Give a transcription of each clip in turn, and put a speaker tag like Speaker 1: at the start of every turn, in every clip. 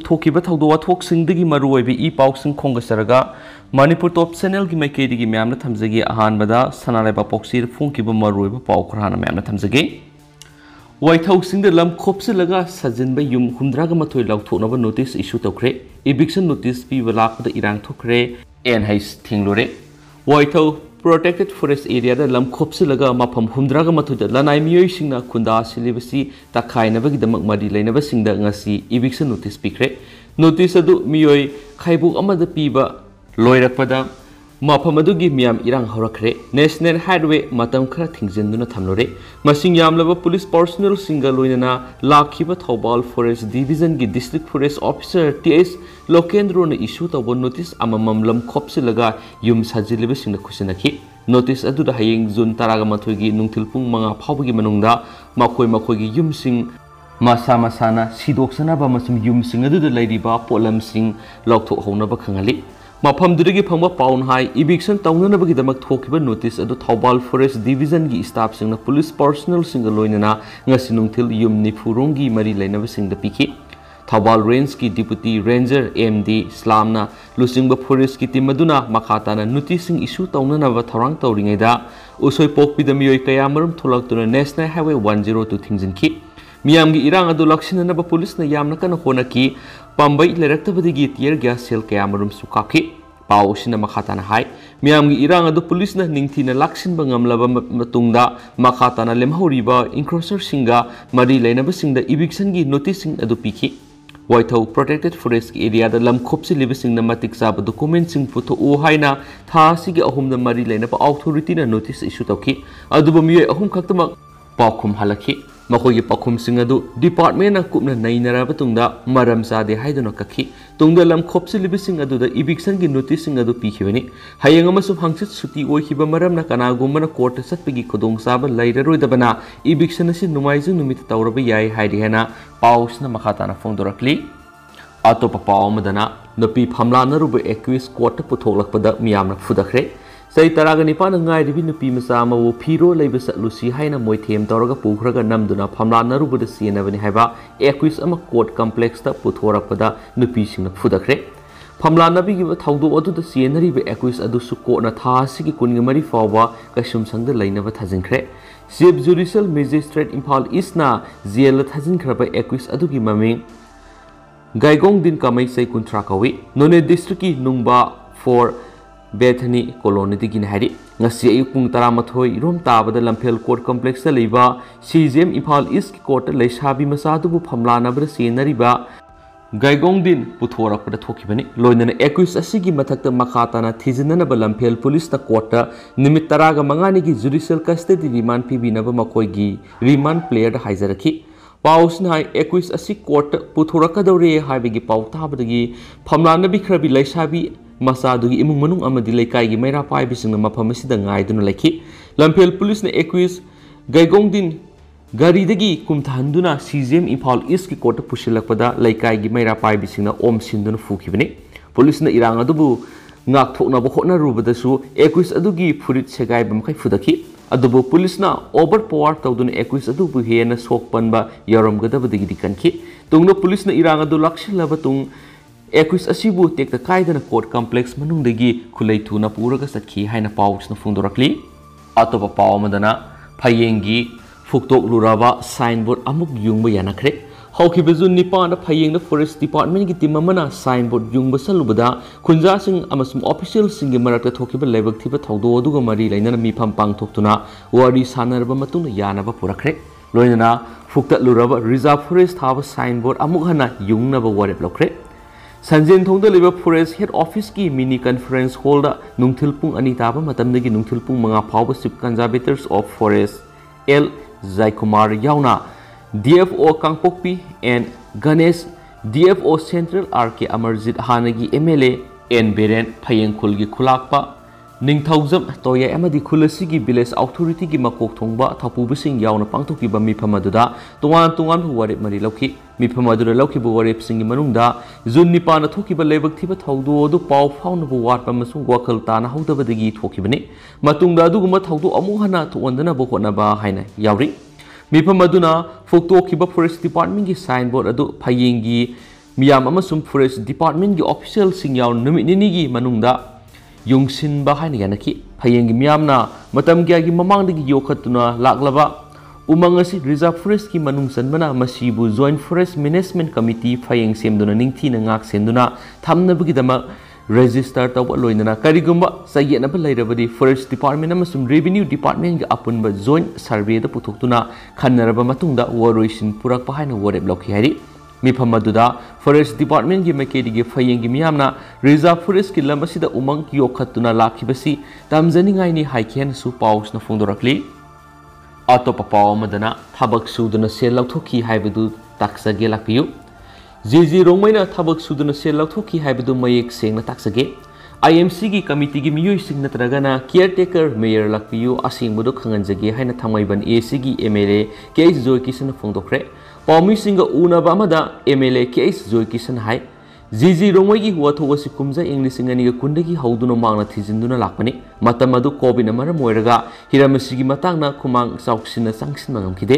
Speaker 1: thokiba thawdo wathoksingi maruoibi i pausing khongasaraga manipur top channel gi maikedi gi myamna thamjagi ahan bada sanalaiba poksir phongkiba maruoiba pau khrana myamna thamjagi waithau de lam khopsilaga sajinba yum humdraga mathoi lauthonaba notice issue tokre eviction notice pi balakda irang thokre en hais protected forest ꯑꯦꯔꯤꯌꯥꯗ ꯂꯝ ꯈꯣꯞꯆꯤꯜꯂꯒ ꯃꯐꯝ ꯍꯨꯝꯗ꯭ꯔꯥꯒ ꯃꯊꯣꯏꯗ ꯂꯅꯥꯏ ꯃꯤꯑꯣꯏꯁꯤꯡꯅ ꯈꯨꯟꯗꯥ ꯁꯤꯜꯂꯤꯕꯁꯤ ꯇꯛꯈꯥꯏꯅꯕꯒꯤꯗꯃꯛ ꯃꯔꯤ ꯂꯩꯅꯕꯁꯤꯡꯗ ꯉꯁꯤ eviction notice ꯄꯤꯈ꯭ꯔꯦ notice ꯑꯗꯨ ꯃꯤꯑꯣꯏ ꯈꯥꯏꯕꯣꯛ ꯑꯃꯗ ꯄꯤꯕ ꯂꯣꯏꯔꯛꯄꯗ adu miyoi khaibuk amada piba loirakpada ꯃꯐꯝ ꯑꯗꯨꯒꯤ ꯃꯤꯌꯥꯝ ꯏꯔꯥꯡ ꯍꯧꯔꯛꯈ꯭ꯔꯦ ꯅꯦꯁꯅꯦꯜ ꯍꯥꯏꯋꯦ ꯃꯇꯝ ꯈꯔ ꯊꯤꯡꯖꯤꯟꯗꯨꯅ ꯊꯝꯂꯨꯔꯦ ꯃꯁꯤꯡ ꯌꯥꯝꯂꯕ ꯄꯨꯂꯤꯁ ꯄꯥꯔꯁꯣꯅꯦꯜꯁꯤꯡꯒ ꯂꯣꯏꯅꯅ ꯂꯥꯛꯈꯤꯕ Thoubal forest ꯗꯤꯚꯤꯖꯟꯒꯤ district forest officer T H ꯂꯣꯀꯦꯟꯗ꯭ꯔꯣꯅ issue ꯇꯧꯕ ꯅꯣꯇꯤꯁ ꯑꯃꯃꯝ ꯂꯝ ꯈꯣꯞꯆꯤꯜꯂꯒ ꯌꯨꯝ ꯁꯥꯖꯤꯜꯂꯤꯕꯁꯤꯡꯅ ꯈꯨꯠꯁꯤꯟꯅꯈꯤ ꯅꯣꯇꯤꯁ ꯑꯗꯨꯗ ꯍꯌꯦꯡ ꯖꯨꯟ ꯇꯔꯥꯒ ꯃꯥꯊꯣꯏꯒꯤ ꯅꯨꯡꯊꯤꯜ ꯄꯨꯡ ꯃꯉꯥ ꯐꯥꯎꯕꯒꯤ ꯃꯅꯨꯡꯗ ꯃꯈꯣꯏ ꯃꯈꯣꯏꯒꯤ ꯌꯨꯝꯁꯤꯡ ꯃꯁꯥ ꯃꯁꯥꯅ ꯁꯤꯗꯣꯛꯆꯅꯕ ꯑꯃꯁꯨꯡ ꯌꯨꯝꯁꯤꯡ ꯑꯗꯨꯗ ꯂꯩꯔꯤꯕ ꯄꯣꯠꯂꯝꯁꯤꯡ ꯂꯧꯊꯣꯛꯍꯧꯅꯕ ꯈꯪꯍꯜꯂꯤ ꯃꯐꯝꯗꯨꯗꯒꯤ ꯐꯪꯕ ꯄꯥꯎꯅ ꯍꯥꯏ ꯏꯕꯤꯛꯁꯟ ꯇꯧꯅꯅꯕꯒꯤꯗꯃꯛ ꯊꯣꯛꯈꯤꯕ ꯅꯣꯇꯤꯁ ꯑꯗꯨ ꯊꯧꯕꯥꯜ ꯐꯣꯔꯦꯁ ꯗꯤꯚꯤꯖꯟꯒꯤ ꯁ꯭ꯇꯥꯐꯁꯤꯡꯅ ꯄꯨꯂꯤꯁ ꯄꯥꯔꯁꯣꯅꯦꯜꯁꯤꯡꯒ ꯂꯣꯏꯅꯅ ꯉꯁꯤ ꯅꯨꯡꯊꯤꯜ ꯌꯨꯝ ꯅꯤꯐꯨꯔꯣꯝꯒꯤ ꯃꯔꯤ ꯂꯩꯅꯕꯁꯤꯡꯗ ꯄꯤꯈꯤ Thoubal ꯔꯦꯟꯖꯀꯤ deputy ranger M D ꯁ꯭ꯂꯥꯝꯅ ꯂꯨꯆꯤꯡꯕ ꯐꯣꯔꯦꯁꯀꯤ ꯇꯤꯝ ꯑꯗꯨꯅ ꯃꯈꯥ ꯇꯥꯅ ꯅꯣꯇꯤꯁꯁꯤꯡ ꯏꯁꯨ ꯇꯧꯅꯅꯕ ꯊꯧꯔꯥꯡ ꯇꯧꯔꯤꯉꯩꯗ ꯎꯁꯣꯏꯄꯣꯛꯄꯤꯗ ꯃꯤꯑꯣꯏ ꯀꯌꯥ ꯃꯔꯨꯝ ꯊꯣꯛꯂꯛꯇꯨꯅ national highway one zero two ꯊꯤꯡꯖꯤꯟꯈꯤ ꯃꯤꯌꯥꯝꯒꯤ ꯏꯔꯥꯡ ꯑꯗꯨ ꯂꯥꯛꯁꯤꯟꯅꯅꯕ ꯄꯨꯂꯤꯁꯅ ꯌꯥꯝꯅ ꯀꯟꯅ ꯍꯣꯠꯅꯈꯤ ꯄꯥꯝꯕꯩ ꯂꯩꯔꯛꯇꯕꯗꯒꯤ ꯇꯤꯌꯔ ꯒ꯭ꯌꯥꯁ ꯁꯦꯜ ꯀꯌꯥ ꯃꯔꯨꯝꯁꯨ ꯀꯥꯞꯈꯤ ꯄꯥꯎ ꯑꯁꯤꯅ ꯃꯈꯥ ꯇꯥꯅ ꯍꯥꯏ ꯃꯤꯌꯥꯝꯒꯤ ꯏꯔꯥꯡ ꯑꯗꯨ ꯄꯨꯂꯤꯁꯅ ꯅꯤꯡꯊꯤꯅ ꯂꯥꯛꯁꯤꯟꯕ ꯉꯝꯂꯕ ꯃꯇꯨꯡꯗ ꯃꯈꯥ ꯇꯥꯅ ꯂꯦꯝꯍꯧꯔꯤꯕ ꯏꯟꯀ꯭ꯔꯣꯁꯔꯁꯤꯡꯒ ꯃꯔꯤ ꯂꯩꯅꯕꯁꯤꯡꯗ ꯏꯕꯤꯛꯁꯟꯒꯤ ꯅꯣꯇꯤꯁꯁꯤꯡ ꯑꯗꯨ ꯄꯤꯈꯤ ꯋꯥꯏꯊꯧ ꯄ꯭ꯔꯣꯇꯦꯛꯇꯦꯗ ꯐꯣꯔꯦꯁꯠꯀꯤ ꯑꯦꯔꯤꯌꯥꯗ ꯂꯝ ꯈꯣꯞꯆꯤꯜꯂꯤꯕꯁꯤꯡꯅ ꯃꯇꯤꯛ ꯆꯥꯕ ꯗꯣꯀꯨꯃꯦꯟꯠꯁꯤꯡ ꯄꯨꯊꯣꯛꯎ ꯍꯥꯏꯅ ꯊꯥ ꯑꯁꯤꯒꯤ ꯑꯍꯨꯝꯗ ꯃꯔꯤ ꯂꯩꯅꯕ ꯑꯣꯊꯣꯔꯤꯇꯤꯅ ꯅꯣꯇꯤꯁ ꯏꯁꯨ ꯇꯧꯈꯤ ꯑꯗꯨꯕꯨ ꯃꯤꯑꯣꯏ ꯑꯍꯨꯝ ꯈꯛꯇꯃꯛ ꯄꯥꯎꯈꯨꯝ ꯍꯜꯂꯛꯈꯤ ꯃꯈꯣꯏꯒꯤ ꯄꯥꯎꯈꯨꯝꯁꯤꯡ ꯑꯗꯨ ꯗꯤꯄꯥꯔꯠꯃꯦꯟꯠꯅ ꯀꯨꯞꯅ ꯅꯩꯅꯔꯕ ꯇꯨꯡꯗ ꯃꯔꯝ ꯆꯥꯗꯦ ꯍꯥꯏꯗꯨꯅ ꯀꯛꯈꯤ ꯇꯨꯡꯗ ꯂꯝ ꯈꯣꯞꯆꯤꯜꯂꯤꯕꯁꯤꯡ ꯑꯗꯨꯗ ꯏꯕꯤꯛꯁꯟꯒꯤ ꯅꯣꯇꯤꯁꯁꯤꯡ ꯑꯗꯨ ꯄꯤꯈꯤꯕꯅꯤ ꯍꯌꯦꯡ ꯑꯃꯁꯨꯡ ꯍꯪꯆꯤꯠ ꯁꯨꯇꯤ ꯑꯣꯏꯈꯤꯕ ꯃꯔꯝꯅ ꯀꯅꯥꯒꯨꯝꯕꯅ ꯀꯣꯔꯠꯇ ꯆꯠꯄꯒꯤ ꯈꯨꯗꯣꯡꯆꯥꯕ ꯂꯩꯔꯔꯣꯏꯗꯕꯅ ꯏꯕꯤꯛꯁꯟ ꯑꯁꯤ ꯅꯣꯡꯃꯥꯏꯖꯤꯡ ꯅꯨꯃꯤꯠꯇ ꯇꯧꯔꯕ ꯌꯥꯏ ꯍꯥꯏꯔꯤ ꯍꯥꯏꯅ ꯄꯥꯎꯁꯤꯅ ꯃꯈꯥ ꯇꯥꯅ ꯐꯣꯡꯗꯣꯔꯛꯂꯤ ꯑꯇꯣꯞꯄ ꯄꯥꯎ ꯑꯃꯗꯅ ꯅꯨꯄꯤ ꯐꯝꯂꯥꯅꯔꯨꯕ ꯑꯦꯀ꯭ꯌꯨꯁ ꯀꯣꯔꯠꯇ ꯄꯨꯊꯣꯛꯂꯛꯄꯗ ꯃꯤꯌꯥꯝꯅ ꯐꯨꯗꯈ꯭ꯔꯦ ꯆꯍꯤ ꯇꯔꯥꯒ ꯅꯤꯄꯥꯟꯅ ꯉꯥꯏꯔꯤꯕꯤ ꯅꯨꯄꯤ ꯃꯆꯥ ꯑꯃꯕꯨ ꯐꯤꯔꯣ ꯂꯩꯕ ꯆꯠꯂꯨꯁꯤ ꯍꯥꯏꯅ ꯃꯣꯏꯊꯦꯝ ꯇꯧꯔꯒ ꯄꯨꯈ꯭ꯔꯒ ꯅꯝꯗꯨꯅ ꯐꯝꯂꯥꯅꯔꯨꯕꯗ ꯆꯦꯟꯅꯕꯅꯤ ꯍꯥꯏꯕ ꯑꯦꯀ꯭ꯋꯤꯁ ꯑꯃ ꯀꯣꯔꯠ ꯀꯝꯄ꯭ꯂꯦꯛꯁꯇ ꯄꯨꯊꯣꯔꯛꯄꯗ ꯅꯨꯄꯤꯁꯤꯡꯅ ꯐꯨꯗꯈ꯭ꯔꯦ ꯐꯝꯂꯥꯅꯕꯤꯒꯤ ꯊꯧꯗꯣꯛ ꯑꯗꯨꯗ ꯆꯦꯟꯅꯔꯤꯕ ꯑꯦꯀ꯭ꯋꯤꯁ ꯑꯗꯨꯁꯨ ꯀꯣꯔꯠꯅ ꯊꯥ ꯑꯁꯤꯒꯤ ꯀꯨꯟꯒ ꯃꯔꯤ ꯐꯥꯎꯕ ꯀꯩꯁꯨꯝꯁꯪꯗ ꯂꯩꯅꯕ ꯊꯥꯖꯤꯟꯈ꯭ꯔꯦ ꯆꯤꯞ ꯖꯨꯗꯤꯁꯤꯌꯦꯜ ꯃꯦꯖꯤꯁꯇ꯭ꯔꯦꯠ ꯏꯝꯐꯥꯜ ꯏꯁꯅ ꯖꯦꯜꯗ ꯊꯥꯖꯤꯟꯈ꯭ꯔꯕ ꯑꯦꯀ꯭ꯋꯤꯁ ꯑꯗꯨꯒꯤ ꯃꯃꯤꯡ ꯒꯥꯏꯒꯣꯡꯗꯤꯟ ꯀꯃꯩ ꯆꯩ ꯀꯨꯟꯊ꯭ꯔꯥ ꯀꯧꯏ ꯅꯣꯅꯦ ꯗꯤꯁꯇ꯭ꯔꯤꯛꯀꯤ ꯅꯨꯡꯕꯥ ꯐꯣꯔ ꯕꯦꯊꯅꯤ ꯀꯣꯂꯣꯅꯤꯗꯒꯤꯅꯤ बेथनी कॉलोनी है अयु पुंग तरामथो Irom ताबद Lamphel court complex CJM Imphal East court लेसाबी मचादू फमलानबर सेनरीब गाइगोंगदिन पुथोरपद थोखिबने लोयनन 21 असिगी मथक्त मखाताना थिजननब लम्फेल पुलिस कोर्ट निमित तराग मंगानी की जुडिशियल कस्टडी रिमांड पीब की रिमान प्लेयर हाइजरखी पाउसन है एकुस असि कोर्ट पुथोरकदौरे हाइबेगी पाउताबदगी फमलानबी खरबी लेसाबी ꯃꯆꯥꯗꯨꯒꯤ ꯏꯃꯨꯡ ꯃꯅꯨꯡ ꯑꯃꯗꯤ ꯂꯩꯀꯥꯏꯒꯤ ꯃꯩꯔꯥ ꯄꯥꯏꯕꯁꯤꯡꯅ ꯃꯐꯝ ꯑꯁꯤꯗ ꯉꯥꯏꯗꯨꯅ ꯂꯩꯈꯤ ꯂꯝꯐꯦꯜ ꯄꯨꯂꯤꯁꯅ ꯑꯦꯀ꯭ꯋꯤꯁ ꯒꯩꯒꯣꯡꯗꯤꯟ ꯒꯥꯔꯤꯗꯒꯤ ꯀꯨꯝꯊꯍꯟꯗꯨꯅ ꯁꯤ ꯖꯤ ꯑꯦꯝ ꯏꯝꯐꯥꯜ ꯏꯁꯀꯤ ꯀꯣꯔꯠꯇ ꯄꯨꯁꯤꯜꯂꯛꯄꯗ ꯂꯩꯀꯥꯏꯒꯤ ꯃꯩꯔꯥ ꯄꯥꯏꯕꯤꯁꯤꯡꯅ ꯑꯣꯝꯁꯤꯟꯗꯨꯅ ꯐꯨꯈꯤꯕꯅꯤ ꯄꯨꯂꯤꯁꯅ ꯏꯔꯥꯡ ꯑꯗꯨꯕꯨ ꯉꯥꯛꯊꯣꯛꯅꯕ ꯍꯣꯠꯅꯔꯨꯕꯗꯁꯨ ꯑꯦꯀ꯭ꯋꯤꯁ ꯑꯗꯨꯒꯤ ꯐꯨꯔꯤꯠ ꯁꯦꯒꯥꯏꯕ ꯃꯈꯩ ꯐꯨꯗꯈꯤ ꯑꯗꯨꯕꯨ ꯄꯨꯂꯤꯁꯅ ꯑꯣꯚꯔ ꯄꯋꯥꯔ ꯇꯧꯗꯨꯅ ꯑꯦꯀ꯭ꯋꯤꯁ ꯑꯗꯨꯕꯨ ꯍꯦꯟꯅ ꯁꯣꯛꯄꯟꯕ ꯌꯥꯎꯔꯝꯒꯗꯕꯗꯒꯤꯗꯤ ꯀꯟꯈꯤ ꯇꯨꯡꯗ ꯄꯨꯂꯤꯁꯅ ꯏꯔꯥꯡ ꯑꯗꯨ ꯂꯥꯛꯁꯤꯜꯂꯕ ꯇꯨꯡ ꯑꯦꯀ꯭ꯋꯤꯁ ꯑꯁꯤꯕꯨ ꯇꯦꯛꯇ ꯀꯥꯏꯗꯅ ꯀꯣꯔꯠ ꯀꯝꯄ꯭ꯂꯦꯛꯁ ꯃꯅꯨꯡꯗꯒꯤ ꯈꯨꯂꯩ ꯊꯨꯅ ꯄꯨꯔꯒ ꯆꯠꯈꯤ ꯍꯥꯏꯅ ꯄꯥꯎꯁꯤꯅ ꯐꯣꯡꯗꯣꯔꯛꯂꯤ ꯑꯇꯣꯞꯄ ꯄꯥꯎ ꯑꯃꯗꯅ ꯐꯌꯦꯡꯒꯤ ꯐꯨꯛꯇꯣꯛꯂꯨꯔꯕ ꯁꯥꯏꯟꯕꯣꯔꯗ ꯑꯃꯨꯛ ꯌꯨꯡꯕ ꯌꯥꯅꯈ꯭ꯔꯦ ꯍꯧꯈꯤꯕ ꯖꯨꯟ ꯅꯤꯄꯥꯟꯗ ꯐꯌꯦꯡꯗ ꯐꯣꯔꯦꯁꯠ ꯗꯤꯄꯥꯔꯠꯃꯦꯟꯠꯒꯤ ꯇꯤꯝ ꯑꯃꯅ ꯁꯥꯏꯟꯕꯣꯔꯗ ꯌꯨꯡꯕ ꯆꯠꯂꯨꯕꯗ ꯈꯨꯟꯖꯥꯁꯤꯡ ꯑꯃꯁꯨꯡ ꯑꯣꯐꯤꯁꯤꯌꯦꯜꯁꯤꯡꯒꯤ ꯃꯔꯛꯇ ꯊꯣꯛꯈꯤꯕ ꯂꯥꯏꯕꯛ ꯊꯤꯕ ꯊꯧꯗꯣꯛ ꯑꯗꯨꯒ ꯃꯔꯤ ꯂꯩꯅꯅ ꯃꯤꯐꯝ ꯄꯥꯡꯊꯣꯛꯇꯨꯅ ꯋꯥꯔꯤ ꯁꯥꯟꯅꯔꯕ ꯃꯇꯨꯡꯗ ꯌꯥꯅꯕ ꯄꯨꯔꯛꯈ꯭ꯔꯦ ꯂꯣꯏꯅꯅ ꯐꯨꯛꯇꯠꯂꯨꯔꯕ ꯔꯤꯖꯥꯔꯚ ꯐꯣꯔꯦꯁꯠ ꯊꯥꯕ ꯁꯥꯏꯟꯕꯣꯔꯗ ꯑꯃꯨꯛ ꯍꯟꯅ ꯌꯨꯡꯅꯕ ꯋꯥꯔꯦꯞ ꯂꯧꯈ꯭ꯔꯦ संजेंथोंद फॉरेस्ट हेड ऑफ़िस की मिनी कॉन्फ्रेंस हॉल नुथिल पुंग ताब मतमदगी मंगा फाव chief conservators of forest L Jayakumar यावना DFO Kangpokpi and Ganesh O central R K Amarjeet हानगी MLA N Biren फयेंखुल की खुलाकपा निथौजम तोया खुलसी विलेज अथोरीटी की मको थोब थपूबसिंग पाथोब मीफम तोान तोान वरेब मरी लौकी मीफम वरेबसिंग जून निपान थोब लेबकीब थौदो पाव फाउनब वाटप वाखल तानहदबदगी थोबने हनब होनब है मीफम फोटोब फॉरेस्ट डिपार्टमेंट की साइन बोर्ड फयेंगी मियाम फॉरेस्ट डिपार्टमेंट की ऑफिशियल निनी yongsinba haina yanaki phayeng gi miyamna matam kya gi mamang de gi yokhatuna laklaba umang asi Riza forest ki manung sanmana masibu joint forest management committee phayeng semduna ningthi na ngak senduna thamna bi gidama register tawba loinana karigumba sayena ba lairabadi forest department amasum revenue department ga apunba joint survey da puthoktuna khanaraba matungda waroisin purakpa haina block hi hari. मिफम forest department की मकेदी फयेंगे मामना reserve forest की लम से उमंग योखना lucky तमजनी है पाउसन फोदी अतोप पादना सेल लौथी है लापयु जे जी रोमना सूदना सेल लौथी मयक सें तकसगे आई एम सी की कमीटी की मई सिंह नगना केयरटेकर मेयर लापयु असेंगे खागजगे है थमाइबन की M L A K Joy Kishan फोदे S Joy Kishan फोंदोखरे पाउमी सिंग उनबा M L A K S Joy Kisan high जीजी रोंगोई वाथो असी कुमजा इंग लिसिंग अनिगा कुंडगी हौदुनो लाकपनि मतम अदु कोविड मरम मोइरगा हिरामसिगी मतांगना खुमांग चाउक्सिना सांगसिन मंगमखिदे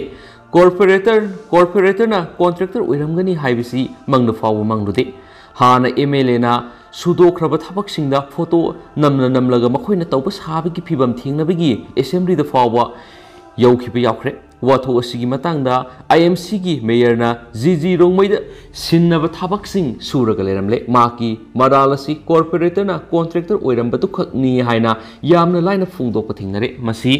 Speaker 1: कॉर्पोरेटर कॉर्पोरेटरना कॉन्ट्रैक्टर ओइरमगनी हाइबिसी मंगनो फाव मंगलुदे हाना एम एल ए ना सुदोख्रब फ़ोटो नमना नमलगा मखोइना तौब साबगी फिबम थेंगनबगी असेंबलीदा फावबा यौखिबा वाथो असिगी मतंगदा आईएमसी की मेयरना जीजी रोंगमैदा सिन्नब थबकसिंग सुरगा लेरमले माकी मराल असि कॉर्पोरेटरना कॉन्ट्रैक्टर ओइरमबदु खकनी हाइना यामना लाइना फुंगदोक थेंगनरे मसी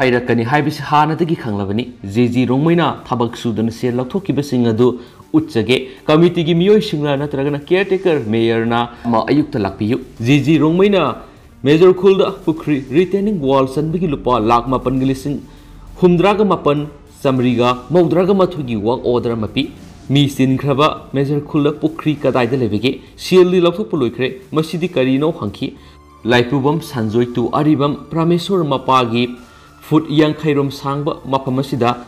Speaker 1: हाइरकनी हाइबिस हानदगी खंगलबनी जीजी रोंगमैना थबक सुदन से लौथोकिबसिंग अदु उच्चगे कमिटी की मियोय सिंगला नत्रगना केयरटेकर मेयरना मा अयुक्त लाकपियु जीजी रोंगमैना मेजर खुलदा पुखरी रिटेनिंग वॉल सनबगी लुपा लाख मापन गिलिसिंग मापन समरीगा मौद्रागा वर्क ऑर्डर मपी मी सिनख्रबा मेजर खुलदा पुखरी कदाइदा लेबेगे सीएलडी लौथोप मसिदी करिनो हंखी लाइपुबम संजोय तु अरिबम परमेश्वर मपागी फुट यांखैरोम सांब मफम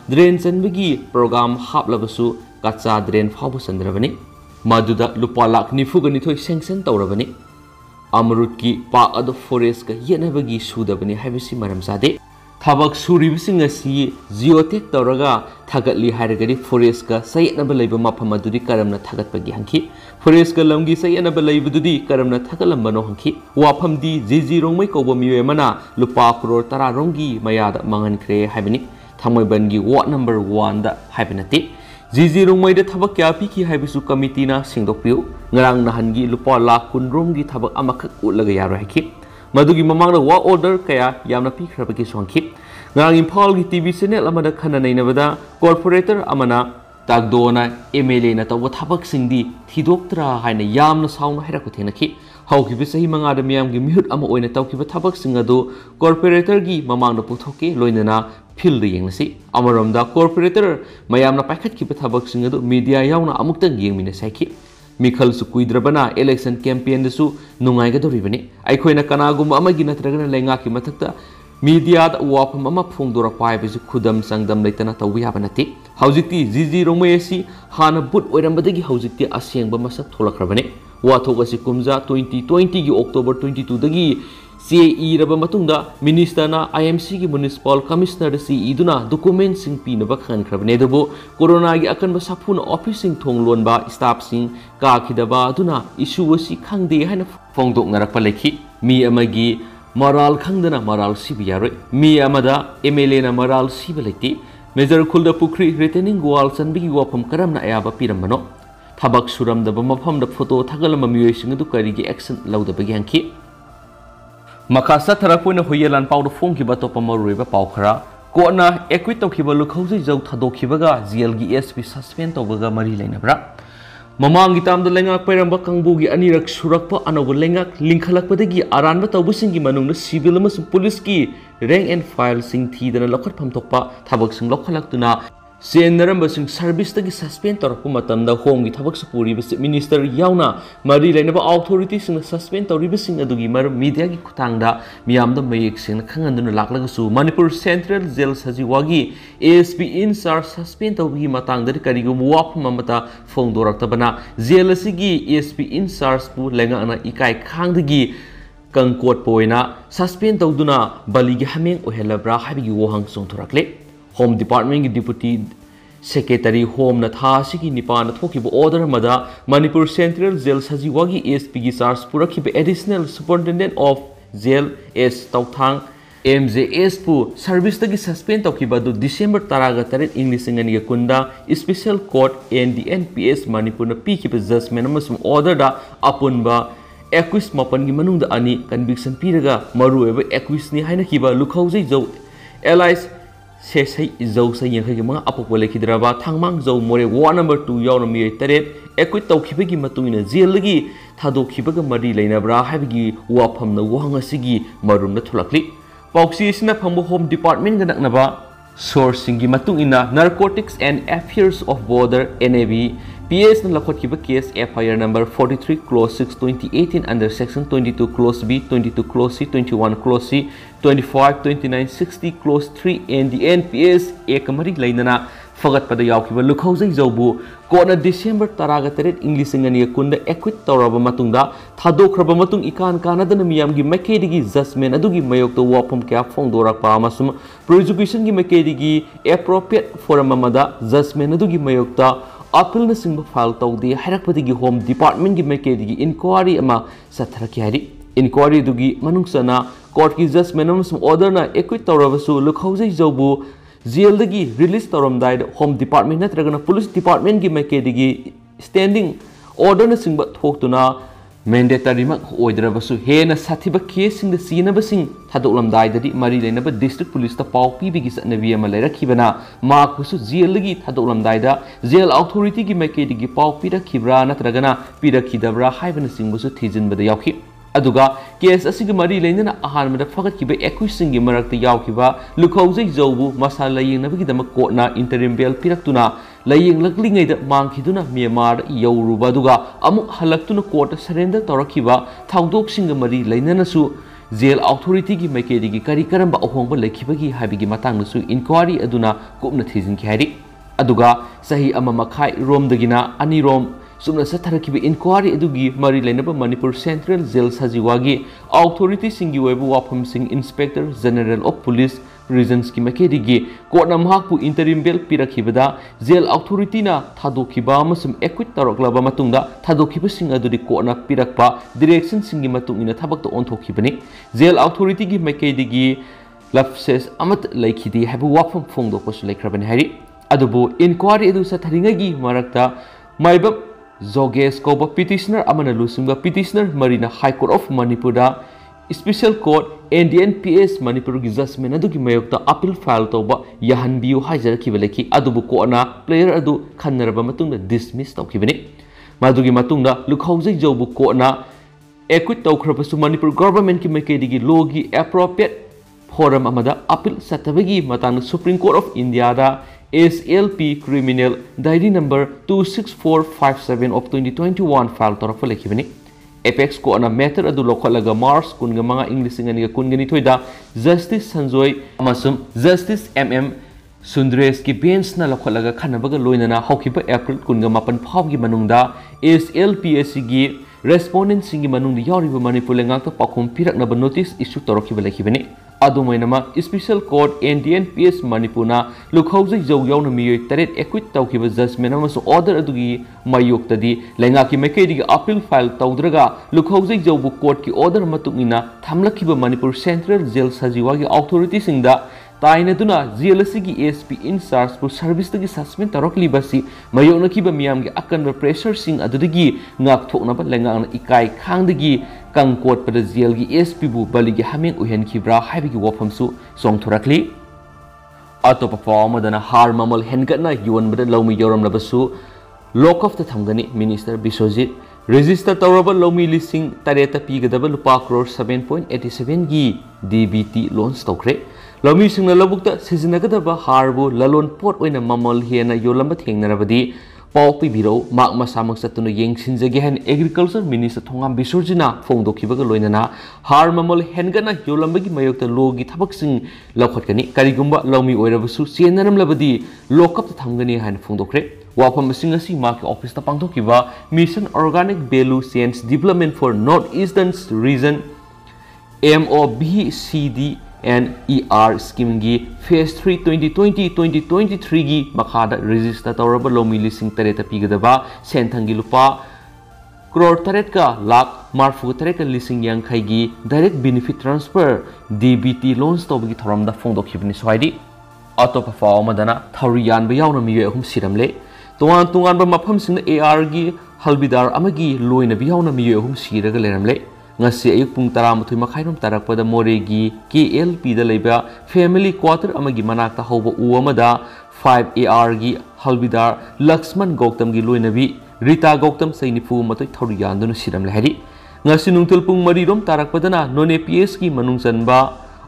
Speaker 1: ड्रेन चनबगी प्रोग्राम हापलबसु कच्चा ड्रेन फाव चंद्रबनी मदुदा लुपा लाख निफुग निथोय सेंक्शन तौरबनी अमरुद की पाक अद फॉरेस्ट येनबगी सुदबनी सुरीबसिंग असि जियोटेक तौरगा थगतली हाइरगदी फॉरेस्ट का सयनब लेब मफम अदुदी करमना थगतपगी हंखी फॉरेस्ट का लमगी सयनब लेबदुदी करमना थगलमबनो हंखी वाफमदी जीजी रोंगमै कोबो मिवे मना लुपा करोड़ तरा रोंगी मयाद मंगनख्रे हाइबनी थमैबनगी वार्ड नंबर 1 दा हाइबनती जीजी रुंगमैद थबक क्या पीखी कमिटीना सिंगदोकपियु ngarang nahangi lupa lakh kunromgi thabak amakak ulaga yaro haiki मधुगी ममांग वा ऑर्डर कया यामना पीखरबगी सोंखि ngarang imphal gi tv channel amada khana neinabada corporator amana takdona mla na tawba thabak singdi thidoktra haina yamna sauna haira ko thena khi hauki bi sahi manga da miyam gi mihut ama oina tawki ba thabak singadu corporator gi mamang na puthoke loinana field yengna si amaram da corporator mayam na paikhat ki ba thabak singadu media yauna amuk tang yengmina sai khi ꯃꯤꯈꯜꯁꯨ ꯀꯨꯏꯗ꯭ꯔꯕꯅ election ꯀꯦꯝꯄꯦꯟꯗꯁꯨ ꯅꯨꯡꯉꯥꯏꯒꯗꯧꯔꯤꯕꯅꯤ ꯑꯩꯈꯣꯏꯅ ꯀꯅꯥꯒꯨꯝꯕ ꯑꯃꯒꯤ ꯅꯠꯇ꯭ꯔꯒꯅ ꯂꯩꯉꯥꯛꯀꯤ ꯃꯊꯛꯇ ꯃꯤꯗꯤꯌꯥꯗ ꯋꯥꯐꯝ ꯑꯃ ꯐꯣꯡꯗꯣꯔꯛꯄ ꯍꯥꯏꯕꯁꯤ ꯈꯨꯗꯝ ꯆꯥꯡꯗꯝ ꯂꯩꯇꯅ ꯇꯧꯕ ꯌꯥꯕ ꯅꯠꯇꯦ ꯍꯧꯖꯤꯛꯇꯤ ꯖꯤ ꯖꯤ ꯔꯣꯡꯃꯩ ꯑꯁꯤ ꯍꯥꯟꯅ ꯕꯨꯠ ꯑꯣꯏꯔꯝꯕꯗꯒꯤ ꯍꯧꯖꯤꯛꯇꯤ ꯑꯁꯦꯡꯕ ꯃꯁꯛ ꯊꯣꯛꯂꯛꯈ꯭ꯔꯕꯅꯤ ꯋꯥꯊꯣꯛ ꯑꯁꯤ ꯀꯨꯝꯖꯥ ꯇ꯭ꯋꯦꯟꯇꯤ ꯇ꯭ꯋꯦꯟꯇꯤꯒꯤ ꯑꯣꯛꯇꯣꯕꯔ ꯇ꯭ꯋꯦꯟꯇꯤ ꯇꯨꯗꯒꯤ CAE raba matunga minister na IMC ki municipal commissioner si iduna document sing pina ba khan khrabne dubu corona gi akan ba office sing thong ba staff sing ka khidaba aduna issue wasi khangde haina fongdok ngarak palekhi mi amagi moral khangdana moral sibiyare mi amada MLA na moral sibalati major khulda pukri retaining wall sanbigi wapam karamna ayaba piramano thabak suramdaba mafamda photo thagalama miyoising du karigi action laudabagi hankhi मखा सथरपुन हुयेलान पाउद फोंखिबा तोप मरुइबा पाउ खरा कोना equity तौखिबा लुखौजि जौ थदोखिबगा जेलगी SP suspend तौबगा मरी लेनब्रा ममांगी तामद लेंगाक पैरंबा कंबुगी अनिरक सुरकपा अनौब लेंगाक लिंखलकपदगी अरानबा तौबसिंगी सिविल पुलिस की रैंक एंड फ़ाइल सिंग थीदना थोकपा थबक सिंग ꯆꯦꯟꯅꯔꯝꯕꯁꯤꯡ ꯁꯔꯚꯤꯁꯇꯒꯤ ꯁꯁꯄꯦꯟ ꯇꯧꯔꯛꯄ ꯃꯇꯝꯗ ꯍꯣꯝꯒꯤ ꯊꯕꯛꯁꯨ ꯄꯨꯔꯤꯕ ꯆꯤꯞ ꯃꯤꯅꯤꯁꯇꯔ ꯌꯥꯎꯅ ꯃꯔꯤ ꯂꯩꯅꯕ ꯑꯣꯊꯣꯔꯤꯇꯤꯁꯤꯡꯅ ꯁꯁꯄꯦꯟ ꯇꯧꯔꯤꯕꯁꯤꯡ ꯑꯗꯨꯒꯤ ꯃꯔꯝ ꯃꯤꯗꯤꯌꯥꯒꯤ ꯈꯨꯠꯊꯥꯡꯗ ꯃꯤꯌꯥꯝꯗ ꯃꯌꯦꯛ ꯁꯦꯡꯅ ꯈꯪꯍꯟꯗꯨꯅ ꯂꯥꯛꯂꯒꯁꯨ ꯃꯅꯤꯄꯨꯔ ꯁꯦꯟꯇ꯭ꯔꯦꯜ ꯖꯦꯜ ꯁꯖꯤꯋꯥꯒꯤ A S P incharge suspend ꯇꯧꯕꯒꯤ ꯃꯇꯥꯡꯗꯗꯤ ꯀꯔꯤꯒꯨꯝꯕ ꯋꯥꯐꯝ ꯑꯃꯠꯇ ꯐꯣꯡꯗꯣꯔꯛꯇꯕꯅ ꯖꯦꯜ ꯑꯁꯤꯒꯤ ꯑꯦ ꯑꯦꯁ ꯄꯤ ꯏꯟꯆꯥꯔꯖꯄꯨ ꯂꯩꯉꯥꯛꯅ ꯏꯀꯥꯏ ꯈꯥꯡꯗꯒꯤ ꯀꯪꯀꯣꯠꯄ ꯑꯣꯏꯅ ꯁꯁꯄꯦꯟ ꯇꯧꯗꯨꯅ ꯕꯂꯤꯒꯤ ꯍꯥꯃꯦꯡ ꯑꯣꯏꯍꯜꯂꯕ꯭ꯔꯥ ꯍꯥꯏꯕꯒꯤ ꯋꯥꯍꯪ ꯆꯣꯡꯊꯣꯔꯛꯂꯦ होम डिपार्टमेंट की डिप्टी सेक्रेटरी होम था निपान ऑर्डर मद मणिपुर सेंट्रल जेल सजीवा की एस पी की charge Purkhi additional superintendent of jail S तौथा M J S पु सर्विस की सस्पेंड तौकीब दिसंबर तरह तरह इंग लिंग कुंद special court N D N P S Manipur पीब जजमेंट ऑर्डर अपुनब एक्विस मपन की मनुंग अनी कन्विक्शन पीरगा मरुएब एक्विस ने लुखौजौ एलाइस सेसै जौ सैयखे मंग अपो जौ मोरे वार्ड नंबर टू यौन मे तरेट एक्विट तौखीबगी मतुन जेलगी थादोखीबग मरी लेनब्रा हैबगी वाफम न वहंगसिगी मरुम न थुलकली पाउसी होम डिपार्टमेंट ग नकनबा सोर्सिंग गी and affairs of border A PAS na lakot kiba case FIR number 43 clause 6 2018 under section 22 clause B 22 clause C 21 clause C 25 29 60 clause 3 and the NPS ekamari lainana फगत पद यावकीब लुखौजै जौबु कोन डिसेंबर 13 इंग्लिश इंगनि कुंद acquit तौरब मतुंगदा थादोखरब मतुंग इकान कानदन मियामगी मकेदिगी जजमेंट अदुगी मयोक्तो वाफम क्या फोंदोरकपा मसुम प्रोजुकेशन गी मकेदिगी एप्रोप्रिएट फोरम मदा जजमेंट अदुगी मयोक्ता अपील सिंह फ़ाइल तौदे होम डिपार्टमेंट की मैकेदी इनक्वारी सत्थरकी इनक्वारी कोर्ट की जजमेंट ऑर्डर एक्विट तौरबू लुखौजैजौबू जेल रिलीज़ तौरम होम डिपार्टमेंट नगना पुलिस डिपार्टमेंट की मैकेदी स्टैंडिंग ऑर्डर सिंह थोटना ꯂꯨꯈꯧꯖꯩ ꯖꯧꯕꯨ ꯖꯦꯜꯗꯒꯤ ꯔꯤꯂꯤꯁ ꯇꯧꯔꯝꯗꯥꯏꯗ ꯍꯣꯝ ꯗꯤꯄꯥꯔꯠꯃꯦꯟ ꯅꯠꯇ꯭ꯔꯒꯅ ꯄꯨꯂꯤꯁ ꯗꯤꯄꯥꯔꯠꯃꯦꯟꯠꯒꯤ ꯃꯥꯏꯀꯩꯗꯒꯤ ꯁ꯭ꯇꯦꯟꯗꯤꯡ ꯑꯣꯔꯗꯔꯅꯆꯤꯡꯕ ꯊꯣꯛꯇꯨꯅ ꯃꯦꯟꯗꯦꯇꯔꯤꯃꯛ ꯑꯣꯏꯗ꯭ꯔꯕꯁꯨ ꯍꯦꯟꯅ ꯁꯥꯊꯤꯕ ꯀꯦꯁꯁꯤꯡꯗ ꯆꯤꯅꯕꯁꯤꯡ ꯊꯥꯗꯣꯛꯂꯝꯗꯥꯏꯗꯗꯤ ꯃꯔꯤ ꯂꯩꯅꯕ ꯗꯤꯁꯇ꯭ꯔꯤꯛ ꯄꯨꯂꯤꯁꯇ ꯄꯥꯎ ꯄꯤꯕꯒꯤ ꯆꯠꯅꯕꯤ ꯑꯃ ꯂꯩꯔꯛꯈꯤꯕꯅ ꯃꯍꯥꯛꯄꯨꯁꯨ ꯖꯦꯜꯗꯒꯤ ꯊꯥꯗꯣꯛꯂꯝꯗꯥꯏꯗ ꯖꯦꯜ ꯑꯣꯊꯣꯔꯤꯇꯤꯒꯤ ꯃꯥꯏꯀꯩꯗꯒꯤ ꯄꯥꯎ ꯄꯤꯔꯛꯈꯤꯕ꯭ꯔꯥ ꯅꯠꯇ꯭ꯔꯒꯅ ꯄꯤꯔꯛꯈꯤꯗꯕ꯭ꯔꯥ ꯍꯥꯏꯕꯅꯆꯤꯡꯕꯁꯨ ꯊꯤꯖꯤꯟꯕꯗ ꯌꯥꯎꯈꯤ ꯑꯗꯨꯒ ꯀꯦꯁ ꯑꯁꯤꯒ ꯃꯔꯤ ꯂꯩꯅꯅ ꯑꯍꯥꯟꯕꯗ ꯐꯒꯠꯈꯤꯕ ꯑꯦꯀ꯭ꯌꯨꯁꯁꯤꯡꯒꯤ ꯃꯔꯛꯇ ꯌꯥꯎꯈꯤꯕ ꯂꯨꯈꯧꯖꯩ ꯖꯧꯕꯨ ꯃꯁꯥ ꯂꯥꯌꯦꯡꯅꯕꯒꯤꯗꯃꯛ ꯀꯣꯔꯠꯅ ꯏꯟꯇꯔꯤꯝ ꯕꯦꯜ ꯄꯤꯔꯛꯇꯨꯅ ꯂꯥꯌꯦꯡꯂꯛꯂꯤꯉꯩꯗ ꯃꯥꯡꯈꯤꯗꯨꯅ ꯃ꯭ꯌꯥꯟꯃꯥꯔꯗ ꯌꯧꯔꯨꯕ ꯑꯗꯨꯒ ꯑꯃꯨꯛ ꯍꯜꯂꯛꯇꯨꯅ ꯀꯣꯔꯠꯇ ꯁꯔꯦꯟꯗꯔ ꯇꯧꯔꯛꯈꯤꯕ ꯊꯧꯗꯣꯛꯁꯤꯡꯒ ꯃꯔꯤ ꯂꯩꯅꯅꯁꯨ ꯖꯦꯜ ꯑꯣꯊꯣꯔꯤꯇꯤꯒꯤ ꯃꯥꯏꯀꯩꯗꯒꯤ ꯀꯔꯤ ꯀꯔꯝꯕ ꯑꯍꯣꯡꯕ ꯂꯩꯈꯤꯕꯒꯤ ꯍꯥꯏꯕꯒꯤ ꯃꯇꯥꯡꯗꯁꯨ ꯏꯟꯀ꯭ꯋꯥꯔꯤ ꯑꯗꯨꯅ ꯀꯨꯞꯅ ꯊꯤꯖꯤꯟꯈꯤ ꯍꯥꯏꯔꯤ ꯑꯗꯨꯒ ꯆꯍꯤ ꯑꯃ ꯃꯈꯥꯏ ꯔꯣꯝꯗꯒꯤꯅ ꯑꯅꯤꯔꯣꯝ ꯆꯨꯝꯅ ꯆꯠꯊꯔꯛꯈꯤꯕ ꯏꯟꯀ꯭ꯋꯥꯔꯤ ꯑꯗꯨꯒꯤ ꯃꯔꯤ ꯂꯩꯅꯕ ꯃꯅꯤꯄꯨꯔ ꯁꯦꯟꯇ꯭ꯔꯦꯜ ꯖꯦꯜ ꯁꯖꯤꯋꯥꯒꯤ ꯑꯣꯊꯣꯔꯤꯇꯤꯁꯤꯡꯒꯤ ꯑꯣꯏꯕ ꯋꯥꯐꯝꯁꯤꯡ ꯏꯟꯁꯄꯦꯛꯇꯔ ꯖꯦꯅꯔꯦꯜ ꯑꯣꯐ ꯄꯨꯂꯤꯁ ꯔꯤꯖꯟꯁꯀꯤ ꯃꯥꯏꯀꯩꯗꯒꯤ ꯀꯣꯔꯠꯅ ꯃꯍꯥꯛꯄꯨ ꯏꯟꯇꯔꯤꯝ ꯕꯦꯜ ꯄꯤꯔꯛꯈꯤꯕꯗ ꯖꯦꯜ ꯑꯣꯊꯣꯔꯤꯇꯤꯅ ꯊꯥꯗꯣꯛꯈꯤꯕ ꯑꯃꯁꯨꯡ ꯑꯦꯀ꯭ꯋꯤꯠ ꯇꯧꯔꯛꯂꯕ ꯃꯇꯨꯡꯗ ꯊꯥꯗꯣꯛꯈꯤꯕꯁꯤꯡ ꯑꯗꯨꯗꯤ ꯀꯣꯔꯠꯅ ꯄꯤꯔꯛꯄ ꯗꯤꯔꯦꯛꯁꯟꯁꯤꯡꯒꯤ ꯃꯇꯨꯡ ꯏꯟꯅ ꯊꯕꯛꯇ ꯑꯣꯟꯊꯣꯛꯈꯤꯕꯅꯤ ꯖꯦꯜ ꯑꯣꯊꯣꯔꯤꯇꯤꯒꯤ ꯃꯥꯏꯀꯩꯗꯒꯤ ꯂꯞꯁꯦꯁ ꯑꯃꯠꯇ ꯂꯩꯈꯤꯗꯦ ꯍꯥꯏꯕ ꯋꯥꯐꯝ ꯐꯣꯡꯗꯣꯛꯄꯁꯨ ꯂꯩꯈ꯭ꯔꯕꯅꯤ ꯍꯥꯏꯔꯤ ꯑꯗꯨꯕꯨ ꯏꯟꯀ꯭ꯋꯥꯔꯤ ꯑꯗꯨ ꯆꯠꯊꯔꯤꯉꯩꯒꯤ ꯃꯔꯛꯇ ꯃꯥꯏꯕꯝ ꯖꯣꯒꯦꯁ ꯀꯧꯕ ꯄꯤꯇꯤꯁꯅꯔ ꯑꯃꯅ ꯂꯨꯆꯤꯡꯕ ꯄꯤꯇꯤꯁꯅꯔ ꯃꯔꯤꯅ ꯍꯥꯏ ꯀꯣꯔꯠ ꯑꯣꯐ ꯃꯅꯤꯄꯨꯔꯗ special court N D N P S Manipur की जजमेंट मयोक्ता अपील फ़ाइल तब लेखि अदुबु कोर्टना प्लेयर मतुंग डिसमिस मतुंग लुखौजै जौबु कोर्टना एक्विट तौखरबसु मणिपुर गवर्नमेंट की मैकेदिगी लोगी appropriate forum appeal मतांग supreme court of India S L P criminal diary number two six four five seven of twenty twenty one file तौरफ लेखिबनि apex ko ana method adu lokhol laga mars kun ga manga english ingani ga kun gani thoida justice sanjoy amasum justice mm sundres ki bench na lokhol laga khana ba ga loina na hoki ba april kun ga mapan phaw gi manung da is lpsc gi respondent sing gi manung da yori ba manipul nga ta pakum pirak na ba notice issue torok ki ba lekhi bani पिरकनबा special court N D N P S मणिपुरना लुखौजै जौ याउन मियोय तरेट acquit तौखिबा judgment अमसु order अदुगी लेना की मैकेदिगी अपील फ़ाइल तौद्रगा लुखौजै जौबु कोर्ट की ऑर्डर मतुंगिना थमलखिबा मणिपुर सेंट्रल जेल सजीवागी अथॉरिटी सिंगदा ताइनदुना जेलसिगी एसपी इंचार्ज पु सर्विस तगी सस्पेंड तौरकलिबसी मायोनखिबा मियामगी अकनबा प्रेशर सिंग अदुदगी ngakthoknaba lengang ikai khangdagi kangkotpada जेलगी एसपी बु बलिगी हमें उहेनखिब्रा हाइबगी वफमसु सोंथोरकली अतोप पावमदना हार ममल योनबदा लौमी यौरमलबसु लॉक ऑफ़ द थमगनी मिनिस्टर बिश्वजीत रजिस्टर तौरब लौमी लिसिंग तरेत पीगदब लुपा crore seven point eighty seven की डीबीटी लॉन्च लौमी लबुक सिजनगदब हारबु ललोन पोट ममल हेना योलंब थेंगनरबदी पाव पीबीरो माक मसामक चतुन येंसिनजगे हेन एग्रीकल्चर मिनिस्टर बिसुरजिना फोंदोखिबग लोइनना हार ममल हेनगना योलंबगी मयोक्ता लोगी थबकसिंग लौखटकनी करिगुंबा लौमी ओइरबसु चेनरमलबदी लोकअप थमगनी हाइन फोंदोखरे वाफम office पांगथोखिबा mission organic value chains development for north eastern region M O B N E R scheme की phase three twenty twenty twenty twenty three की मखाद तौरब लौमी लिसिंग तरेत पीगदब सेंथंगी लुपा करोड़ तरह का लाख मार्फू तरह का लिसिंग यांखी direct benefit transfer D B T loans तौब की थौरम फोंदोखीबनी स्वाइदी अतोप फावमदना थौरी मियो अहुम सिरमले तोान तोान मफम ए आर की हलबिदार लोइनब याउन मियो अहुम सिरग ngasi ayuk pung tara muthi makhairom tarak pada moregi KLP da leiba family quarter amagi manak ta hoba u amada 5 AR gi halbidar Laxman Gautam gi loinabi Rita Gautam sainifu matoi thori yandunu siram lehari ngasi nungtul pung mari rom tarak pada na none PS gi manung sanba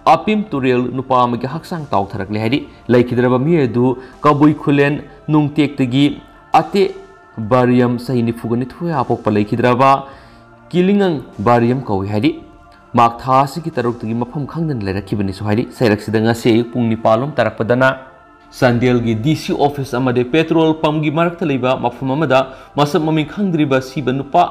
Speaker 1: apim turel nupa amagi haksang tau tharak lehari laikhidraba mi edu kabui khulen nungtek tegi ate bariam sainifu gani thuya apok palaikidraba ꯀꯤꯂꯤꯡꯉꯪ ꯕꯥꯔꯤꯌꯝ ꯀꯧꯏ ꯍꯥꯏꯔꯤ ꯃꯥꯛ ꯊꯥ ꯑꯁꯤꯒꯤ ꯇꯔꯨꯛꯇꯒꯤ ꯃꯐꯝ ꯈꯪꯗꯅ ꯂꯩꯔꯛꯈꯤꯕꯅꯤꯁꯨ ꯍꯥꯏꯔꯤ ꯁꯩꯔꯛꯁꯤꯗ ꯉꯁꯤ ꯑꯌꯨꯛ ꯄꯨꯡ ꯅꯤꯄꯥꯜꯂꯣꯝ ꯇꯥꯔꯛꯄꯗꯅ ꯆꯥꯟꯗꯦꯜꯒꯤ ꯗꯤ ꯁꯤ ꯑꯣꯐꯤꯁ ꯑꯃꯗꯤ ꯄꯦꯇ꯭ꯔꯣꯜ ꯄꯝꯒꯤ ꯃꯔꯛꯇ ꯂꯩꯕ ꯃꯐꯝ ꯑꯃꯗ ꯃꯁꯛ ꯃꯃꯤꯡ ꯈꯪꯗ꯭ꯔꯤꯕ ꯁꯤꯕ ꯅꯨꯄꯥ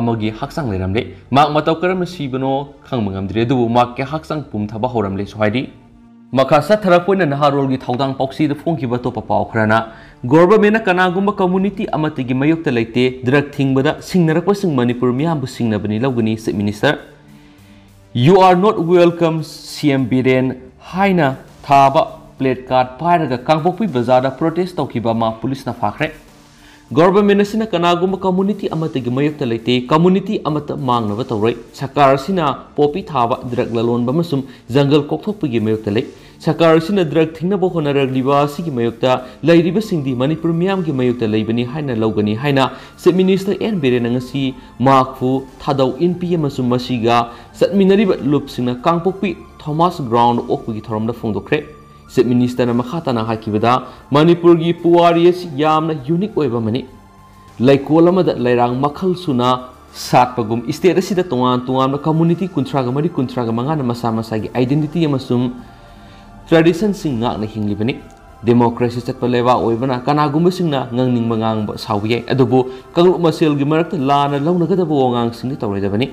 Speaker 1: ꯑꯃꯒꯤ ꯍꯛꯆꯥꯡ ꯂꯩꯔꯝꯂꯦ ꯃꯍꯥꯛ ꯃꯇꯧ ꯀꯔꯝꯅ ꯁꯤꯕꯅꯣ ꯈꯪꯕ ꯉꯝꯗ꯭ꯔꯦ ꯑꯗꯨꯕꯨ ꯃꯍꯥꯛꯀꯤ ꯍꯛꯆꯥꯡ ꯄꯨꯝꯊꯕ ꯍꯧꯔꯝꯂꯦꯁꯨ ꯍꯥꯏꯔꯤ पुम थबा होरमले सो है मखा सथरपोइन नहारोल की थौदांग पौक्सी फोंखिबा तोपा पाव खरना गवर्नमेंट कनागुम कम्युनिटी अमतगी मयुक्त लेते ड्रग थिंगबद सिंगनरपसिंग मणिपुर मियामबु सिंगनबनी लौगनी chief minister you are not welcome CM Biren हाइना थाबा प्लेट कार्ड पाइरगा कांगपोपी बाज़ार प्रोटेस्ट तौखिबा मा पुलिस ना फाखरे गवर्नमेंट असिना कनागुम कम्युनिटी अमतगी मयुक्त लेते कम्युनिटी अमत मांगनब तौरै सरकार असिना पोपी थाबा ड्रग सरकार ड्रग थिंगनब होनरगलीबासीमयुक्ता लेरिबसिंगदी मणिपुर मियामगी मयुक्ता लेबनी हाइना लौगनी हाइना चीफ मिनिस्टर एन बिरेन थादौ इन पी सतमिनरिबा लुपसिंगना कांगपोकपी थॉमस ग्राउंड ओकपगी थोरमदा फोंदोखरे चीफ मिनिस्टर मखाताना हाकिबदा मणिपुर की यामना यूनिक लेकोल अमदा लेरांग मखल सुना सातपगुम स्टेट तोंगान तोंगान कम्युनिटी कुंथ्रागा मरी कुंथ्रागा मंगाना मसा ꯇ꯭ꯔꯦꯗꯤꯁꯟꯁꯤꯡ ꯉꯥꯛꯅ ꯍꯤꯡꯂꯤꯕꯅꯤ ꯗꯦꯃꯣꯀ꯭ꯔꯦꯁꯤ ꯆꯠꯄ ꯂꯩꯕꯥꯛ ꯑꯣꯏꯕꯅ ꯀꯅꯥꯒꯨꯝꯕꯁꯤꯡꯅ ꯉꯥꯡꯅꯤꯡꯕ ꯉꯥꯡꯕ ꯁꯥꯎꯕ ꯌꯥꯏ ꯑꯗꯨꯕꯨ ꯀꯥꯡꯂꯨꯞ ꯃꯁꯦꯜꯒꯤ ꯃꯔꯛꯇ ꯂꯥꯟꯅ ꯂꯧꯅꯒꯗꯕ ꯋꯥꯉꯥꯡꯁꯤꯡꯗꯤ ꯇꯧꯔꯣꯏꯗꯕꯅꯤ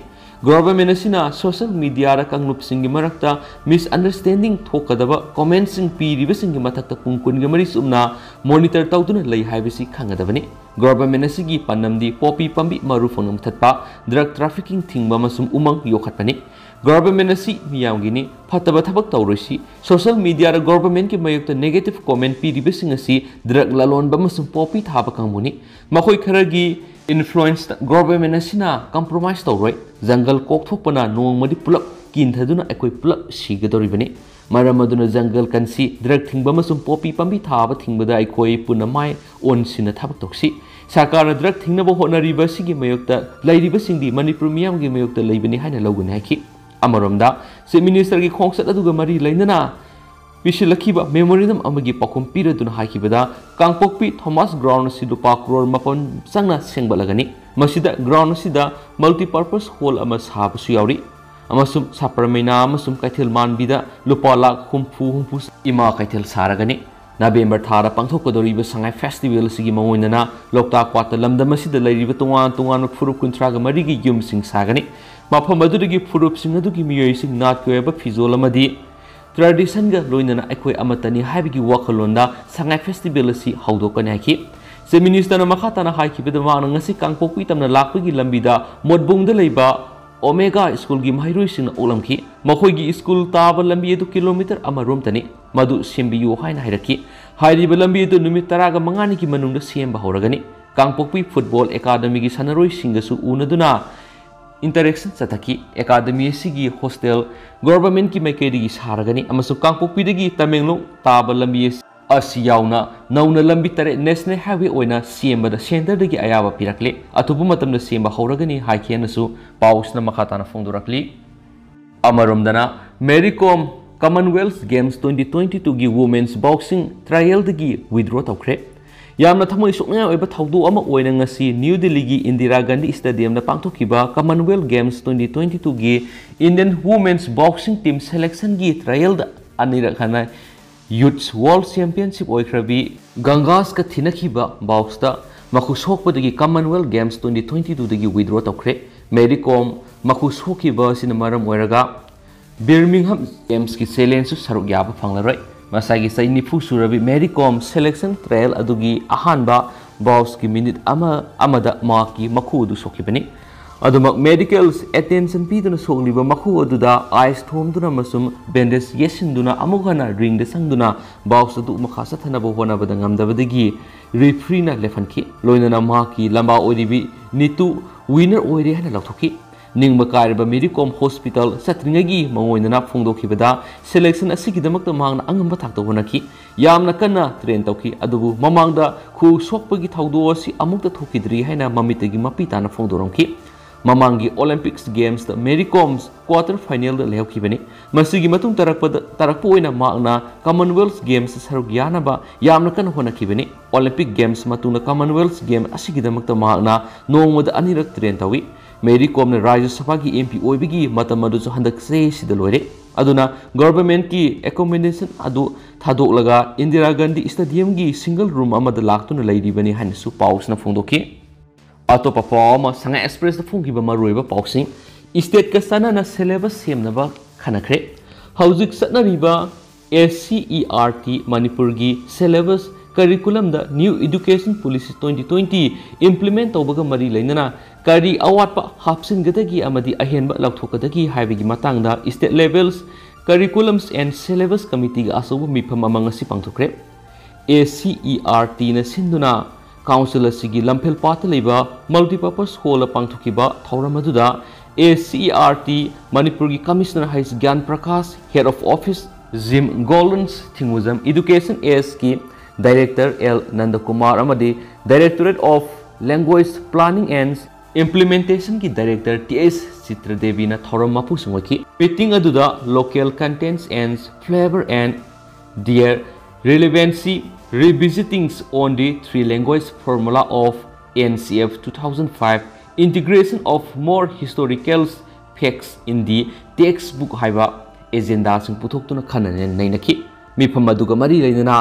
Speaker 1: ꯒꯣꯕꯔꯃꯦꯟ ꯑꯁꯤꯅ ꯁꯣꯁꯤꯌꯦꯜ ꯃꯤꯗꯤꯌꯥꯗ ꯀꯥꯡꯂꯨꯞꯁꯤꯡꯒꯤ ꯃꯔꯛꯇ ꯃꯤꯁꯑꯟꯗꯔꯁꯇꯦꯟꯗꯤꯡ ꯊꯣꯛꯀꯗꯕ ꯀꯣꯃꯦꯟꯁꯤꯡ ꯄꯤꯔꯤꯕꯁꯤꯡꯒꯤ ꯃꯊꯛꯇ ꯄꯨꯡ ꯀꯨꯟꯒ ꯃꯔꯤ ꯆꯨꯝꯅ ꯃꯣꯅꯤꯇꯔ ꯇꯧꯗꯨꯅ ꯂꯩ ꯍꯥꯏꯕꯁꯤ ꯈꯪꯒꯗꯕꯅꯤ ꯒꯣꯕꯔꯃꯦꯟ ꯑꯁꯤꯒꯤ ꯄꯥꯟꯗꯝꯗꯤ ꯄꯣꯄꯤ ꯄꯥꯝꯕꯤ ꯃꯔꯨ ꯐꯣꯡꯅ ꯃꯨꯊꯠꯄ ꯗ꯭ꯔꯒ ꯇ꯭ꯔꯥꯐꯤꯀꯤꯡ ꯊꯤꯡꯕ ꯑꯃꯁꯨꯡ ꯎꯃꯪ ꯌꯣꯛꯈꯠꯄꯅꯤ गवर्नमेंट असी फतब थबक तौरसी सोशल मीडिया गवर्नमेंट की मयुक्त नेगेटिव कमेंट पीरिबसिंग असी ड्रग ललोन बमसुम पॉपी थाब कंबुनी मखोय खरगी इन्फ्लुएंस गवर्नमेंट कंप्रोमाइज तौरoi जंगल कोकथोपना नोंगमदि पुलप किन्थदुना अकोय पुलप सिगदोरिबनी मरम जंगल कंसी द्रग मसुम पॉपी पंबी थाब थिंगबदा अकोय पुनमाय ओनसिना थाबक तोक्सी। सरकार द्रग थिंगनबो होनरिबसिगी मयुक्त लैरिबसिंगदी मणिपुर मियामगी मयुक्त लैबनी हाइना लौगुनी अमरोमदा चीफ मिनिस्टर की खोंसत अदुगा मरी लेनना पिसिलखिबा मेमोरियम पखुम पिरदुना हाकिबदा कांगपोकपी ग्राउंड सि लुपा करोड़ मपन संगना सेंगबलगनी ग्राउंड सिदा मल्टीपर्पस हॉल अमसुम सापरमेना अमसुम कैथेल मानबिदा लुपा लाख हुमफु हुमफु इमा कैथेल सारगनी ꯅꯕꯦꯝꯕꯔ ꯊꯥꯗ ꯄꯥꯡꯊꯣꯛꯀꯗꯧꯔꯤꯕ ꯁꯉꯥꯏ ꯐꯦꯁꯇꯤꯚꯦꯜ ꯑꯁꯤꯒꯤ ꯃꯑꯣꯏꯅꯅ ꯂꯣꯛꯇꯥꯛ ꯄꯥꯠꯇ ꯂꯝꯗꯝ ꯑꯁꯤꯗ ꯂꯩꯔꯤꯕ ꯇꯣꯉꯥꯟ ꯇꯣꯉꯥꯟꯕ ꯐꯨꯔꯨꯞ ꯀꯨꯟꯊ꯭ꯔꯥꯒ ꯃꯔꯤꯒꯤ ꯌꯨꯝꯁꯤꯡ ꯁꯥꯒꯅꯤ ꯃꯐꯝ ꯑꯗꯨꯗꯒꯤ ꯐꯨꯔꯨꯞꯁꯤꯡ ꯑꯗꯨꯒꯤ ꯃꯤꯑꯣꯏꯁꯤꯡ ꯅꯥꯠꯀꯤ ꯑꯣꯏꯕ ꯐꯤꯖꯣꯜ ꯑꯃꯗꯤ ꯇ꯭ꯔꯦꯗꯤꯁꯟꯒ ꯂꯣꯏꯅꯅ ꯑꯩꯈꯣꯏ ꯑꯃꯠꯇꯅꯤ ꯍꯥꯏꯕꯒꯤ ꯋꯥꯈꯜꯂꯣꯟꯗ ꯁꯉꯥꯏ ꯐꯦꯁꯇꯤꯚꯦꯜ ꯑꯁꯤ ꯍꯧꯗꯣꯛꯀꯅꯤ ꯍꯥꯏꯈꯤ ꯆꯤꯞ ꯃꯤꯅꯤꯁꯇꯔꯅ ꯃꯈꯥ ꯇꯥꯅ ꯍꯥꯏꯈꯤꯕꯗ ꯃꯍꯥꯛꯅ ꯉꯁꯤ ꯀꯥꯡꯄꯣꯛꯄꯤ ꯇꯝꯅ ꯂꯥꯛꯄꯒꯤ ꯂꯝꯕꯤꯗ ꯃꯣꯠꯕꯨꯡꯗ ꯂꯩꯕ ओमेगा स्कूल की महरों ओलमखी मखोगी स्कूल ताब लंबी किलोमीटर अमरोम तनी मधु लंबी नुमित तरागा मंगानी की मनुंग सेम हौरगनी कांगपोकपी फुटबॉल एकाडमी की सनरोई उनदुना इंटरेक्शन चथकी एकाडमी की हॉस्टेल गवर्नमेंट की मैकेदी सारगनी कांगपोकपी तमेंगलों ताब लंबी ꯑꯁꯤ ꯌꯥꯎꯅ ꯅꯧꯅ ꯂꯝꯕꯤ ꯇꯔꯦꯠ ꯅꯦꯁꯅꯦꯜ ꯍꯥꯏꯋꯦ ꯑꯣꯏꯅ ꯁꯦꯝꯕꯗ ꯁꯦꯟꯇꯔꯗꯒꯤ ꯑꯌꯥꯕ ꯄꯤꯔꯛꯂꯤ ꯑꯊꯨꯕ ꯃꯇꯝꯗ ꯁꯦꯝꯕ ꯍꯧꯔꯒꯅꯤ ꯍꯥꯏꯈꯤꯅꯁꯨ ꯄꯥꯎꯁꯤꯅ ꯃꯈꯥ ꯇꯥꯅ ꯐꯣꯡꯗꯣꯔꯛꯂꯤ ꯑꯃꯔꯣꯝꯗꯅ Mary Kom commonwealth games twenty twenty ꯇꯨꯒꯤ ꯋꯨꯃꯦꯟꯁ ꯕꯣꯛꯁꯤꯡ ꯇ꯭ꯔꯥꯌꯦꯜꯗꯒꯤ ꯋꯤꯗ꯭ꯔꯣ ꯇꯧꯈ꯭ꯔꯦ ꯌꯥꯝꯅ ꯊꯃꯣꯏ ꯁꯣꯛꯅꯤꯡꯉꯥꯏ ꯑꯣꯏꯕ ꯊꯧꯗꯣꯛ ꯑꯃ ꯑꯣꯏꯅ ꯉꯁꯤ ꯅ꯭ꯌꯨ ꯗꯤꯜꯂꯤꯒꯤ ꯏꯟꯗꯤꯔꯥ ꯒꯥꯟꯙꯤ ꯁ꯭ꯇꯦꯗꯤꯌꯝꯗ ꯄꯥꯡꯊꯣꯛꯈꯤꯕ ꯀꯃꯟꯋꯦꯜ ꯒꯦꯝꯁ ꯇ꯭ꯋꯦꯟꯇꯤ ꯇ꯭ꯋꯦꯟꯇꯤ ꯇꯨꯒꯤ ꯏꯟꯗꯤꯌꯟ ꯋꯨꯃꯦꯟꯁ ꯕꯣꯛꯁꯤꯡ ꯇꯤꯝ ꯁꯦꯂꯦꯛꯁꯟꯒꯤ ꯇ꯭ꯔꯥꯌꯦꯜꯗ ꯑꯅꯤꯔꯛ ꯍꯟꯅ ꯌꯨꯠꯁ ꯋꯥꯔꯜ ꯆꯦꯝꯄꯤꯌꯟꯁꯤꯞ ꯑꯣꯏꯈ꯭ꯔꯕꯤ ꯒꯪꯒꯥꯁꯀ ꯊꯤꯅꯈꯤꯕ ꯕꯥꯎꯛꯁꯇ ꯃꯈꯨ ꯁꯣꯛꯄꯗꯒꯤ ꯀꯃꯟꯋꯦꯜꯊ ꯒꯦꯝꯁ ꯇ꯭ꯋꯦꯟꯇꯤ ꯇ꯭ꯋꯦꯟꯇꯤ ꯇꯨꯗꯒꯤ ꯋꯤꯗ꯭ꯔꯣ ꯇꯧꯈ꯭ꯔꯦ ꯃꯦꯔꯤꯀꯣꯝ ꯃꯈꯨ ꯁꯣꯛꯈꯤꯕ ꯑꯁꯤꯅ ꯃꯔꯝ ꯑꯣꯏꯔꯒ ꯕꯤꯔꯃꯤꯡꯍꯝ ꯒꯦꯝꯁꯀꯤ ꯆꯦꯂꯦꯟꯁꯁꯨ ꯁꯔꯨꯛ ꯌꯥꯕ ꯐꯪꯂꯔꯣꯏ ꯃꯁꯥꯒꯤ ꯆꯍꯤ ꯅꯤꯐꯨ ꯁꯨꯔꯕꯤ ꯃꯦꯔꯤꯀꯣꯝ ꯁꯦꯂꯦꯛꯁꯟ ꯇ꯭ꯔꯥꯌꯦꯜ ꯑꯗꯨꯒꯤ ꯑꯍꯥꯟꯕ ꯕꯥꯎꯁꯀꯤ ꯃꯤꯅꯤꯠ ꯑꯃ ꯑꯃꯗ ꯃꯍꯥꯛꯀꯤ ꯃꯈꯨ ꯑꯗꯨ ꯁꯣꯛꯈꯤꯕꯅꯤ ꯑꯗꯨꯃꯛ ꯃꯦꯗꯤꯀꯦꯜꯁ ꯑꯦꯇꯦꯟꯁꯟ ꯄꯤꯗꯨꯅ ꯁꯣꯛꯂꯤꯕ ꯃꯈꯨ ꯑꯗꯨꯗ ꯑꯥꯏꯁ ꯊꯣꯝꯗꯨꯅ ꯑꯃꯁꯨꯡ ꯕꯦꯟꯗꯦꯖ ꯌꯦꯠꯁꯤꯟꯗꯨꯅ ꯑꯃꯨꯛ ꯍꯟꯅ ꯔꯤꯡꯗ ꯆꯪꯗꯨꯅ ꯕꯥꯎꯁ ꯑꯗꯨ ꯃꯈꯥ ꯆꯠꯊꯅꯕ ꯍꯣꯠꯅꯕꯗ ꯉꯝꯗꯕꯗꯒꯤ ꯔꯤꯐ꯭ꯔꯤꯅ ꯂꯦꯞꯍꯟꯈꯤ ꯂꯣꯏꯅꯅ ꯃꯍꯥꯛꯀꯤ ꯂꯝꯕꯥ ꯑꯣꯏꯔꯤꯕꯤ ꯅꯤꯇꯨ ꯋꯤꯅꯔ ꯑꯣꯏꯔꯦ ꯍꯥꯏꯅ ꯂꯥꯎꯊꯣꯛꯈꯤ ꯅꯤꯡꯕ ꯀꯥꯏꯔꯕ ꯃꯦꯔꯤ ꯀꯣꯝ ꯍꯣꯁꯄꯤꯇꯥꯜ ꯆꯠꯇ꯭ꯔꯤꯉꯩꯒꯤ ꯃꯉꯣꯏꯗꯅ ꯐꯣꯡꯗꯣꯛꯈꯤꯕꯗ ꯁꯦꯂꯦꯛꯁꯟ ꯑꯁꯤꯒꯤꯗꯃꯛꯇ ꯃꯍꯥꯛꯅ ꯑꯉꯝꯕ ꯊꯥꯛꯇ ꯍꯣꯠꯅꯈꯤ ꯌꯥꯝꯅ ꯀꯟꯅ ꯇ꯭ꯔꯦꯟ ꯇꯧꯈꯤ ꯑꯗꯨꯕꯨ ꯃꯃꯥꯡꯗ ꯈꯨ ꯁꯣꯛꯄꯒꯤ ꯊꯧꯗꯣꯛ ꯑꯁꯤ ꯑꯃꯨꯛꯇ ꯊꯣꯛꯈꯤꯗ꯭ꯔꯤ ꯍꯥꯏꯅ ꯃꯃꯤꯠꯇꯒꯤ ꯃꯄꯤ ꯇꯥꯅ ꯐꯣꯡꯗꯣꯔꯝꯈꯤ ꯃꯃꯥꯡꯒꯤ ꯑꯣꯂꯦꯝꯄꯤꯛꯁ ꯒꯦꯝꯁꯇ ꯃꯦꯔꯤ ꯀꯣꯝꯁ ꯀ꯭ꯋꯥꯇꯔ ꯐꯥꯏꯅꯦꯜꯗ ꯂꯩꯍꯧꯈꯤꯕꯅꯤ ꯃꯁꯤꯒꯤ ꯃꯇꯨꯡ ꯇꯥꯔꯛꯄꯗ ꯇꯥꯔꯛꯄ ꯑꯣꯏꯅ ꯃꯍꯥꯛꯅ ꯀꯃꯟꯋꯦꯜꯊ ꯒꯦꯝꯁ ꯁꯔꯨꯛ ꯌꯥꯅꯕ ꯌꯥꯝꯅ ꯀꯟꯅ ꯍꯣꯠꯅꯈꯤꯕꯅꯤ ꯑꯣꯂꯦꯝꯄꯤꯛ ꯒꯦꯝꯁ ꯃꯇꯨꯡꯗ ꯀꯃꯟꯋꯦꯜꯊ ꯒꯦꯝ ꯑꯁꯤꯒꯤꯗꯃꯛꯇ ꯃꯍꯥꯛꯅ ꯅꯣꯡꯃꯗ ꯑꯅꯤꯔꯛ ꯇ꯭ꯔꯦꯟ ꯇꯧꯏ ꯃꯦꯔꯤ ꯀꯣꯝꯅ ꯔꯥꯖ꯭ꯌ ꯁꯚꯥꯒꯤ ꯑꯦꯝ ꯄꯤ ꯑꯣꯏꯕꯒꯤ ꯃꯇꯝ ꯑꯗꯨꯁꯨ ꯍꯟꯗꯛꯁꯦ ꯁꯤꯗ ꯂꯣꯏꯔꯦ ꯑꯗꯨꯅ ꯒꯣꯔꯃꯦꯟꯠꯀꯤ ꯑꯦꯀꯣꯃꯤꯗꯦꯁꯟ ꯑꯗꯨ ꯊꯥꯗꯣꯛꯂꯒ ꯏꯟꯗꯤꯔꯥ ꯒꯥꯟꯙꯤ ꯁ꯭ꯇꯦꯗꯤꯌꯝꯒꯤ ꯁꯤꯡꯒꯜ ꯔꯨꯝ ꯑꯃꯗ ꯂꯥꯛꯇꯨꯅ ꯂꯩꯔꯤꯕꯅꯤ ꯍꯥꯏꯅꯁꯨ ꯄꯥꯎꯁꯤꯅ ꯐꯣꯡꯗꯣꯛꯈꯤ ꯑꯇꯣꯞꯄ ꯄꯥꯎ ꯑꯃ ꯁꯉꯥꯏ ꯑꯦꯛꯁꯄ꯭ꯔꯦꯁꯇ ꯐꯣꯡꯈꯤꯕ ꯃꯔꯨꯑꯣꯏꯕ ꯄꯥꯎꯁꯤꯡ ꯏꯁꯇꯦꯠꯀ ꯆꯥꯟꯅꯅ ꯁꯦꯂꯦꯕꯁ ꯁꯦꯝꯅꯕ ꯈꯟꯅꯈ꯭ꯔꯦ ꯍꯧꯖꯤꯛ ꯆꯠꯅꯔꯤꯕ S C E R T ꯃꯅꯤꯄꯨꯔꯒꯤ syllabus ꯀꯔꯤꯀꯨꯂꯝꯗ new education policy twenty twenty implement ꯇꯧꯕꯒ ꯃꯔꯤ ꯂꯩꯅꯅ ꯀꯔꯤ ꯑꯋꯥꯠꯄ ꯍꯥꯞꯆꯤꯟꯒꯗꯒꯦ ꯑꯃꯗꯤ ꯑꯍꯦꯟꯕ ꯂꯧꯊꯣꯛꯀꯗꯒꯦ ꯍꯥꯏꯕꯒꯤ ꯃꯇꯥꯡꯗ state levels curriculums and syllabus ꯀꯃꯤꯇꯤꯒ ꯑꯆꯧꯕ ꯃꯤꯐꯝ ꯑꯃ ꯉꯁꯤ ꯄꯥꯡꯊꯣꯛꯈ꯭ꯔꯦ ꯑꯦ ꯁꯤ ꯏ ꯑꯥꯔ ꯇꯤꯅ ꯁꯤꯟꯗꯨꯅ काउंसिल लंफे पाब multipurpose hall पाथोकीम A C R T Manipur की कमिश्नर है Gyan Prakash head of office gym गोल्डन्स थिंगूज इदुकेशन एस की director L Nandakumar directorate of language planning and implementation की डायरेक्टर टी एस चित्रदेवी ने थौरम मपू सूखी meeting local contents and flavour and their relevancy revisiting on the three-language formula of NCF 2005 integration of more historical facts in the textbook haiba agenda sing puthok tuna khana ne nei nakhi mi pham aduga mari leina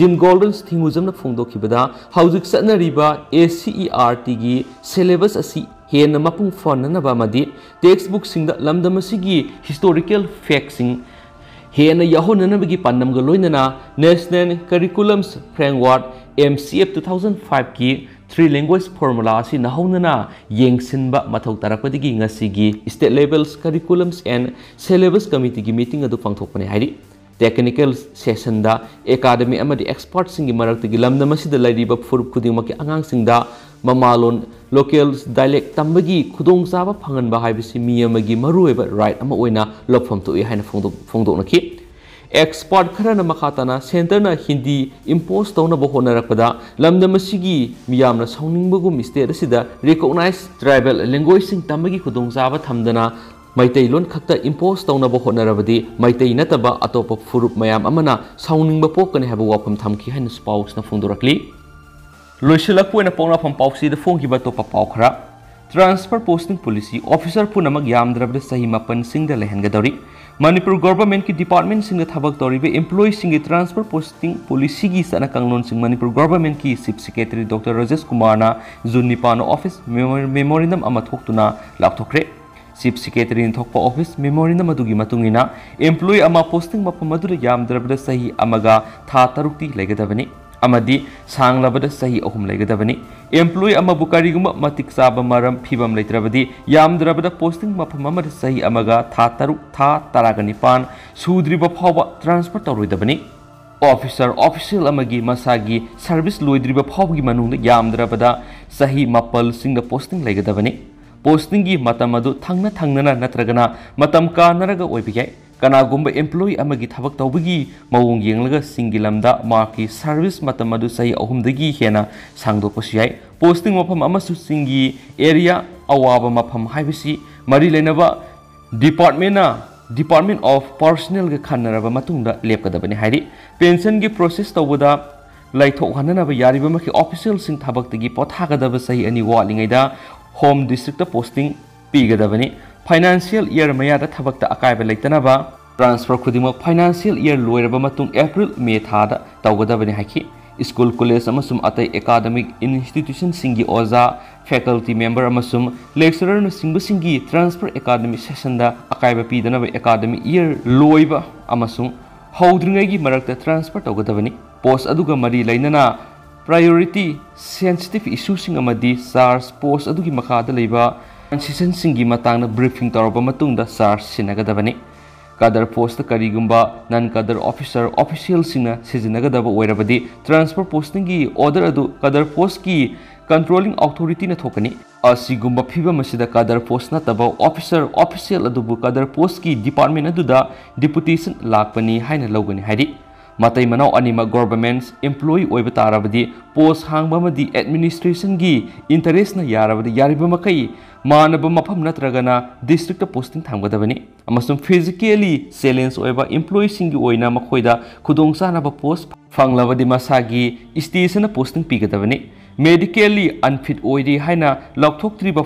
Speaker 1: jim golden thingujam na phongdo khibada haujik sana riba ACERT gi syllabus asi hena mapung phon na ba madi textbook sing da lamdam asi gi historical facts sing हेन यहोननबगी पानमग लोइनना national curriculums framework MCF 2005 की three language formula असी नहौनना येंगसिनब मथौ तरपदगी ngasiगी state levels curriculums and syllabus committee की मीटिंग अदु पांगथोकने हाइरी टेक्निकल सेशन दा एकेडमी अमदि एक्सपर्ट्स सिंगी मरक्तगी लमदमसिद लाइरिब फुरुप खुदिंगमकी ꯃꯃꯥꯂꯣꯟ ꯂꯣꯀꯦꯜ ꯗꯥꯏꯂꯦꯛ ꯇꯝꯕꯒꯤ ꯈꯨꯗꯣꯡꯆꯥꯕ ꯐꯪꯍꯟꯕ ꯍꯥꯏꯕꯁꯤ ꯃꯤ ꯑꯃꯒꯤ ꯃꯔꯨꯑꯣꯏꯕ ꯔꯥꯏꯠ ꯑꯃ ꯑꯣꯏꯅ ꯂꯧꯐꯝ ꯊꯣꯛꯏ ꯍꯥꯏꯅ ꯐꯣꯡꯗꯣꯛꯅꯈꯤ ꯑꯦꯛꯁꯄꯥꯔꯠ ꯈꯔꯅ ꯃꯈꯥ ꯇꯥꯅ ꯁꯦꯟꯇꯔꯅ ꯍꯤꯟꯗꯤ ꯏꯝꯄꯣꯁ ꯇꯧꯅꯕ ꯍꯣꯠꯅꯔꯛꯄꯗ ꯂꯝꯗꯝ ꯑꯁꯤꯒꯤ ꯃꯤꯌꯥꯝꯅ ꯁꯥꯎꯅꯤꯡꯕꯒꯨꯝ ꯁ꯭ꯇꯦꯠ ꯑꯁꯤꯗ ꯔꯤꯀꯣꯛꯅꯥꯏꯖ ꯇ꯭ꯔꯥꯏꯕꯦꯜ ꯂꯦꯡꯒ꯭ꯋꯦꯖꯁꯤꯡ ꯇꯝꯕꯒꯤ ꯈꯨꯗꯣꯡꯆꯥꯕ ꯊꯝꯗꯅ ꯃꯩꯇꯩꯂꯣꯟ ꯈꯛꯇ ꯏꯝꯄꯣꯁ ꯇꯧꯅꯕ ꯍꯣꯠꯅꯔꯕꯗꯤ ꯃꯩꯇꯩ ꯅꯠꯇꯕ ꯑꯇꯣꯞꯄ ꯐꯨꯔꯨꯞ ꯃꯌꯥꯝ ꯑꯃꯅ ꯁꯥꯎꯅꯤꯡꯕ ꯄꯣꯛꯀꯅꯤ ꯍꯥꯏꯕ ꯋꯥꯐꯝ ꯊꯝꯈꯤ ꯍꯥꯏꯅꯁꯨ ꯄꯥꯎꯁꯤꯅ ꯐꯣꯡꯗꯣꯔꯛꯂꯤ लोसलकना पौनाफम पासीद फोंब अतोप पा खरा ट्रांसफ़र पोस्टिंग पुलिसी ऑफिसर पुनम यामद्रब सही मपन लेहनगदरी मनपुर गवर्नमेंट की डिपार्टमेंट थबक एम्प्लॉयस ट्रांसफ़र पोस्टिंग पुलिसी की चना कंगलोन मनपुर गवर्नमेंट की chief secretary doctor Rajesh Kumar June निपान office memorandum लाथोखे chief secretary office memorandum employee posting मफम सही था तरुक्ति लेगदबनी सही अहुम लेगदबनी एम्प्लॉय अमबु करिगुम मतिक चाब मरम फिबम यामद्रबद पोस्टिंग मफम सही था तरुक था तरागा निपान सुद्रिब फाव ट्रांसफ़र तौरोइदबनी ऑफिसर अमगी मसागी सर्विस मनुंग यामद्रबद सही मपल सिंग पोस्टिंग लेगदबनी पोस्टिंग की मतम थंगना नत्रगना मतम कानरगा ओइबियाय ꯀꯅꯥꯒꯨꯝꯕ ꯑꯦꯝꯄ꯭ꯂꯣꯌꯤ ꯑꯃꯒꯤ ꯊꯕꯛ ꯇꯧꯕꯒꯤ ꯃꯑꯣꯡ ꯌꯦꯡꯂꯒ ꯁꯤꯡꯒꯤ ꯂꯝꯗ ꯃꯍꯥꯛꯀꯤ ꯁꯔꯚꯤꯁ ꯃꯇꯝ ꯑꯗꯨ ꯆꯍꯤ ꯑꯍꯨꯝꯗꯒꯤ ꯍꯦꯟꯅ ꯁꯥꯡꯗꯣꯛꯄꯁꯨ ꯌꯥꯏ ꯄꯣꯁꯇꯤꯡ ꯃꯐꯝ ꯑꯃꯁꯨꯡ ꯆꯤꯡꯒꯤ ꯑꯦꯔꯤꯌꯥ ꯑꯋꯥꯕ ꯃꯐꯝ ꯍꯥꯏꯕꯁꯤ ꯃꯔꯤ ꯂꯩꯅꯕ ꯗꯤꯄꯥꯔꯠꯃꯦꯟꯅ ꯗꯤꯄꯥꯔꯠꯃꯦꯟ ꯑꯣꯐ ꯄꯔꯁꯅꯦꯜꯒ ꯈꯟꯅꯔꯕ ꯃꯇꯨꯡꯗ ꯂꯦꯞꯀꯗꯕꯅꯤ ꯍꯥꯏꯔꯤ ꯄꯦꯟꯁꯟꯒꯤ ꯄ꯭ꯔꯣꯁꯦꯁ ꯇꯧꯕꯗ ꯂꯩꯊꯣꯛꯍꯟꯅꯅꯕ ꯌꯥꯔꯤꯕꯃꯈꯩ ꯑꯣꯐꯤꯁꯤꯌꯦꯜꯁꯤꯡ ꯊꯕꯛꯇꯒꯤ ꯄꯣꯊꯥꯒꯗꯕ ꯆꯍꯤ ꯑꯅꯤ ꯋꯥꯠꯂꯤꯉꯩꯗ ꯍꯣꯝ ꯗꯤꯁꯇ꯭ꯔꯤꯛꯇ ꯄꯣꯁꯇꯤꯡ ꯄꯤꯒꯗꯕꯅꯤ फाइनेंशियल इयर मयाद थबक्त अकायब लेतनब ट्रांसफ़र खुद फाइनेंशियल ईयर लोरब अप्रैल मे था तौगदबने स्कूल कॉलेज अत एकादमिक इंस्टीट्यूशन सिंगी ओजा फैकल्टी मेंबर लेक्चरर की ट्रांसफ़र एकादमिक सेशन अकायब पीदनब एकादमिक ईयर लोब हौद्रीगी मरक्त ट्रांसफ़र तौगदबने पोस्ट मरी लेना प्रायोरीटी सेंसिटिव इशूसिंग चार्ज पोस्ट मखाद सिसन ब्रीफिंग तौर चार सिनगदबनी कदर पोस्ट करीगुम नन कदर ऑफिसर ऑफिशियल ऑफिसियलगदब हो ट्रांसफ़र पोस्टिंग की ऑर्डर अदु कदर पोस्ट की कंट्रोलिंग ऑथोरिटी ने थोकनी फीवम से कदर पोस्ट नाब ऑफिसर ऑफिशियल अदुब कदर पोस्ट की डिपार्टमें डिपुटेशन लापनी है मत मनौ अनीम गोरमेंट इम्प्लॉय तारबदी पोस्ट हांगबी एडमिनीस्ट्रेसन की इंटरेस्ट यारबद यारी oiba tarabadi post hangba madi administration gi interest na yarabadi yariba makai manaba mafam natragana district posting thamgadabani amasum physically challenge oiba employee singi oina makhoida khudong sanaba post fanglabadi masagi station posting pigadabani medically unfit oidi haina laukthoktriba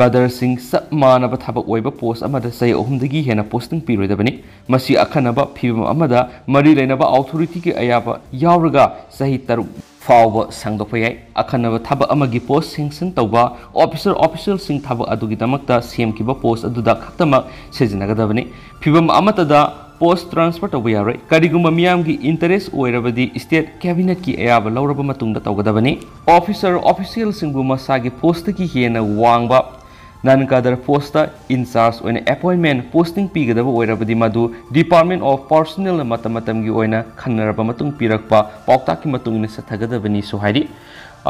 Speaker 1: faw masagi anaba lairaba employee sing yariba makai masana pamjaba mafamda posting pigadabani hari amasum secretariats directorates amasum subordinates officials singi ministerials kadar sing sab manaba thabak oiba post amada sai ohumdagi hena posting piroidabani masi akhanaba phibam amada mari leinaba authority ki ayaba yawraga sahi taruk ꯐꯥꯎꯕ ꯁꯪꯗꯣꯛꯄ ꯌꯥꯏ ꯑꯈꯟꯅꯕ ꯊꯕꯛ ꯑꯃꯒꯤ ꯄꯣꯁ sanction ꯇꯧꯕ officer ꯑꯣꯐꯤꯁꯤꯌꯦꯜꯁꯤꯡ ꯊꯕꯛ ꯑꯗꯨꯒꯤꯗꯃꯛꯇ ꯁꯦꯝꯈꯤꯕ ꯄꯣꯁ ꯑꯗꯨꯗ ꯈꯛꯇꯃꯛ ꯁꯤꯖꯤꯟꯅꯒꯗꯕꯅꯤ ꯐꯤꯕꯝ ꯑꯃꯠꯇꯗ पोस्ट ट्रांसफर तब यारे करीगुम मियाम की इंटरेस्ट ओइरबदी स्टेट कैबिनेट की अयाब लौरब मतुंग तौगदबनी ऑफिसर ऑफिशियल सिंगु मसागी पोस्ट की हेन वांगबा ꯅꯟꯀꯗꯔ ꯄꯣꯁꯇ ꯏꯟꯆꯥꯔꯖ ꯑꯣꯏꯅ ꯑꯦꯄꯣꯏꯟꯃꯦꯟ ꯄꯣꯁꯇꯤꯡ ꯄꯤꯒꯗꯕ ꯑꯣꯏꯔꯕꯗꯤ ꯃꯗꯨ ꯗꯤꯄꯥꯔꯠꯃꯦꯟ ꯑꯣꯐ ꯄꯥꯔꯁꯣꯅꯦꯜꯅ ꯃꯇꯝ ꯃꯇꯝꯒꯤ ꯑꯣꯏꯅ ꯈꯟꯅꯔꯕ ꯃꯇꯨꯡ ꯄꯤꯔꯛꯄ ꯄꯥꯎꯇꯥꯛꯀꯤ ꯃꯇꯨꯡ ꯏꯟꯅ ꯆꯠꯊꯒꯗꯕꯅꯤꯁꯨ ꯍꯥꯏꯔꯤ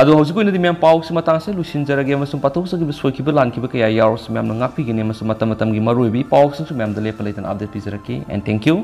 Speaker 1: ꯑꯗꯣ ꯍꯧꯖꯤꯛ ꯑꯣꯏꯅꯗꯤ ꯃꯌꯥꯝ ꯄꯥꯎꯁꯤ ꯃꯇꯥꯡꯁꯦ ꯂꯨꯁꯤꯟꯖꯔꯒꯦ ꯑꯃꯁꯨꯡ ꯄꯥꯊꯣꯛꯆꯈꯤꯕ ꯁꯣꯏꯈꯤꯕ ꯂꯥꯟꯈꯤꯕ ꯀꯌꯥ ꯌꯥꯎꯔꯁꯨ ꯃꯌꯥꯝꯅ ꯉꯥꯛꯄꯤꯒꯅꯤ ꯑꯃꯁꯨꯡ ꯃꯇꯝ ꯃꯇꯝꯒꯤ ꯃꯔꯨꯑꯣꯏꯕ ꯄꯥꯎꯁꯤꯡꯁꯨ ꯃꯌꯥꯝꯗ ꯂꯦꯞꯄ ꯂꯩꯇꯅ ꯑꯞꯗꯦꯠ ꯄꯤꯖꯔꯛꯈꯤ ꯑꯦꯟ ꯊꯦꯡꯛ ꯌꯨ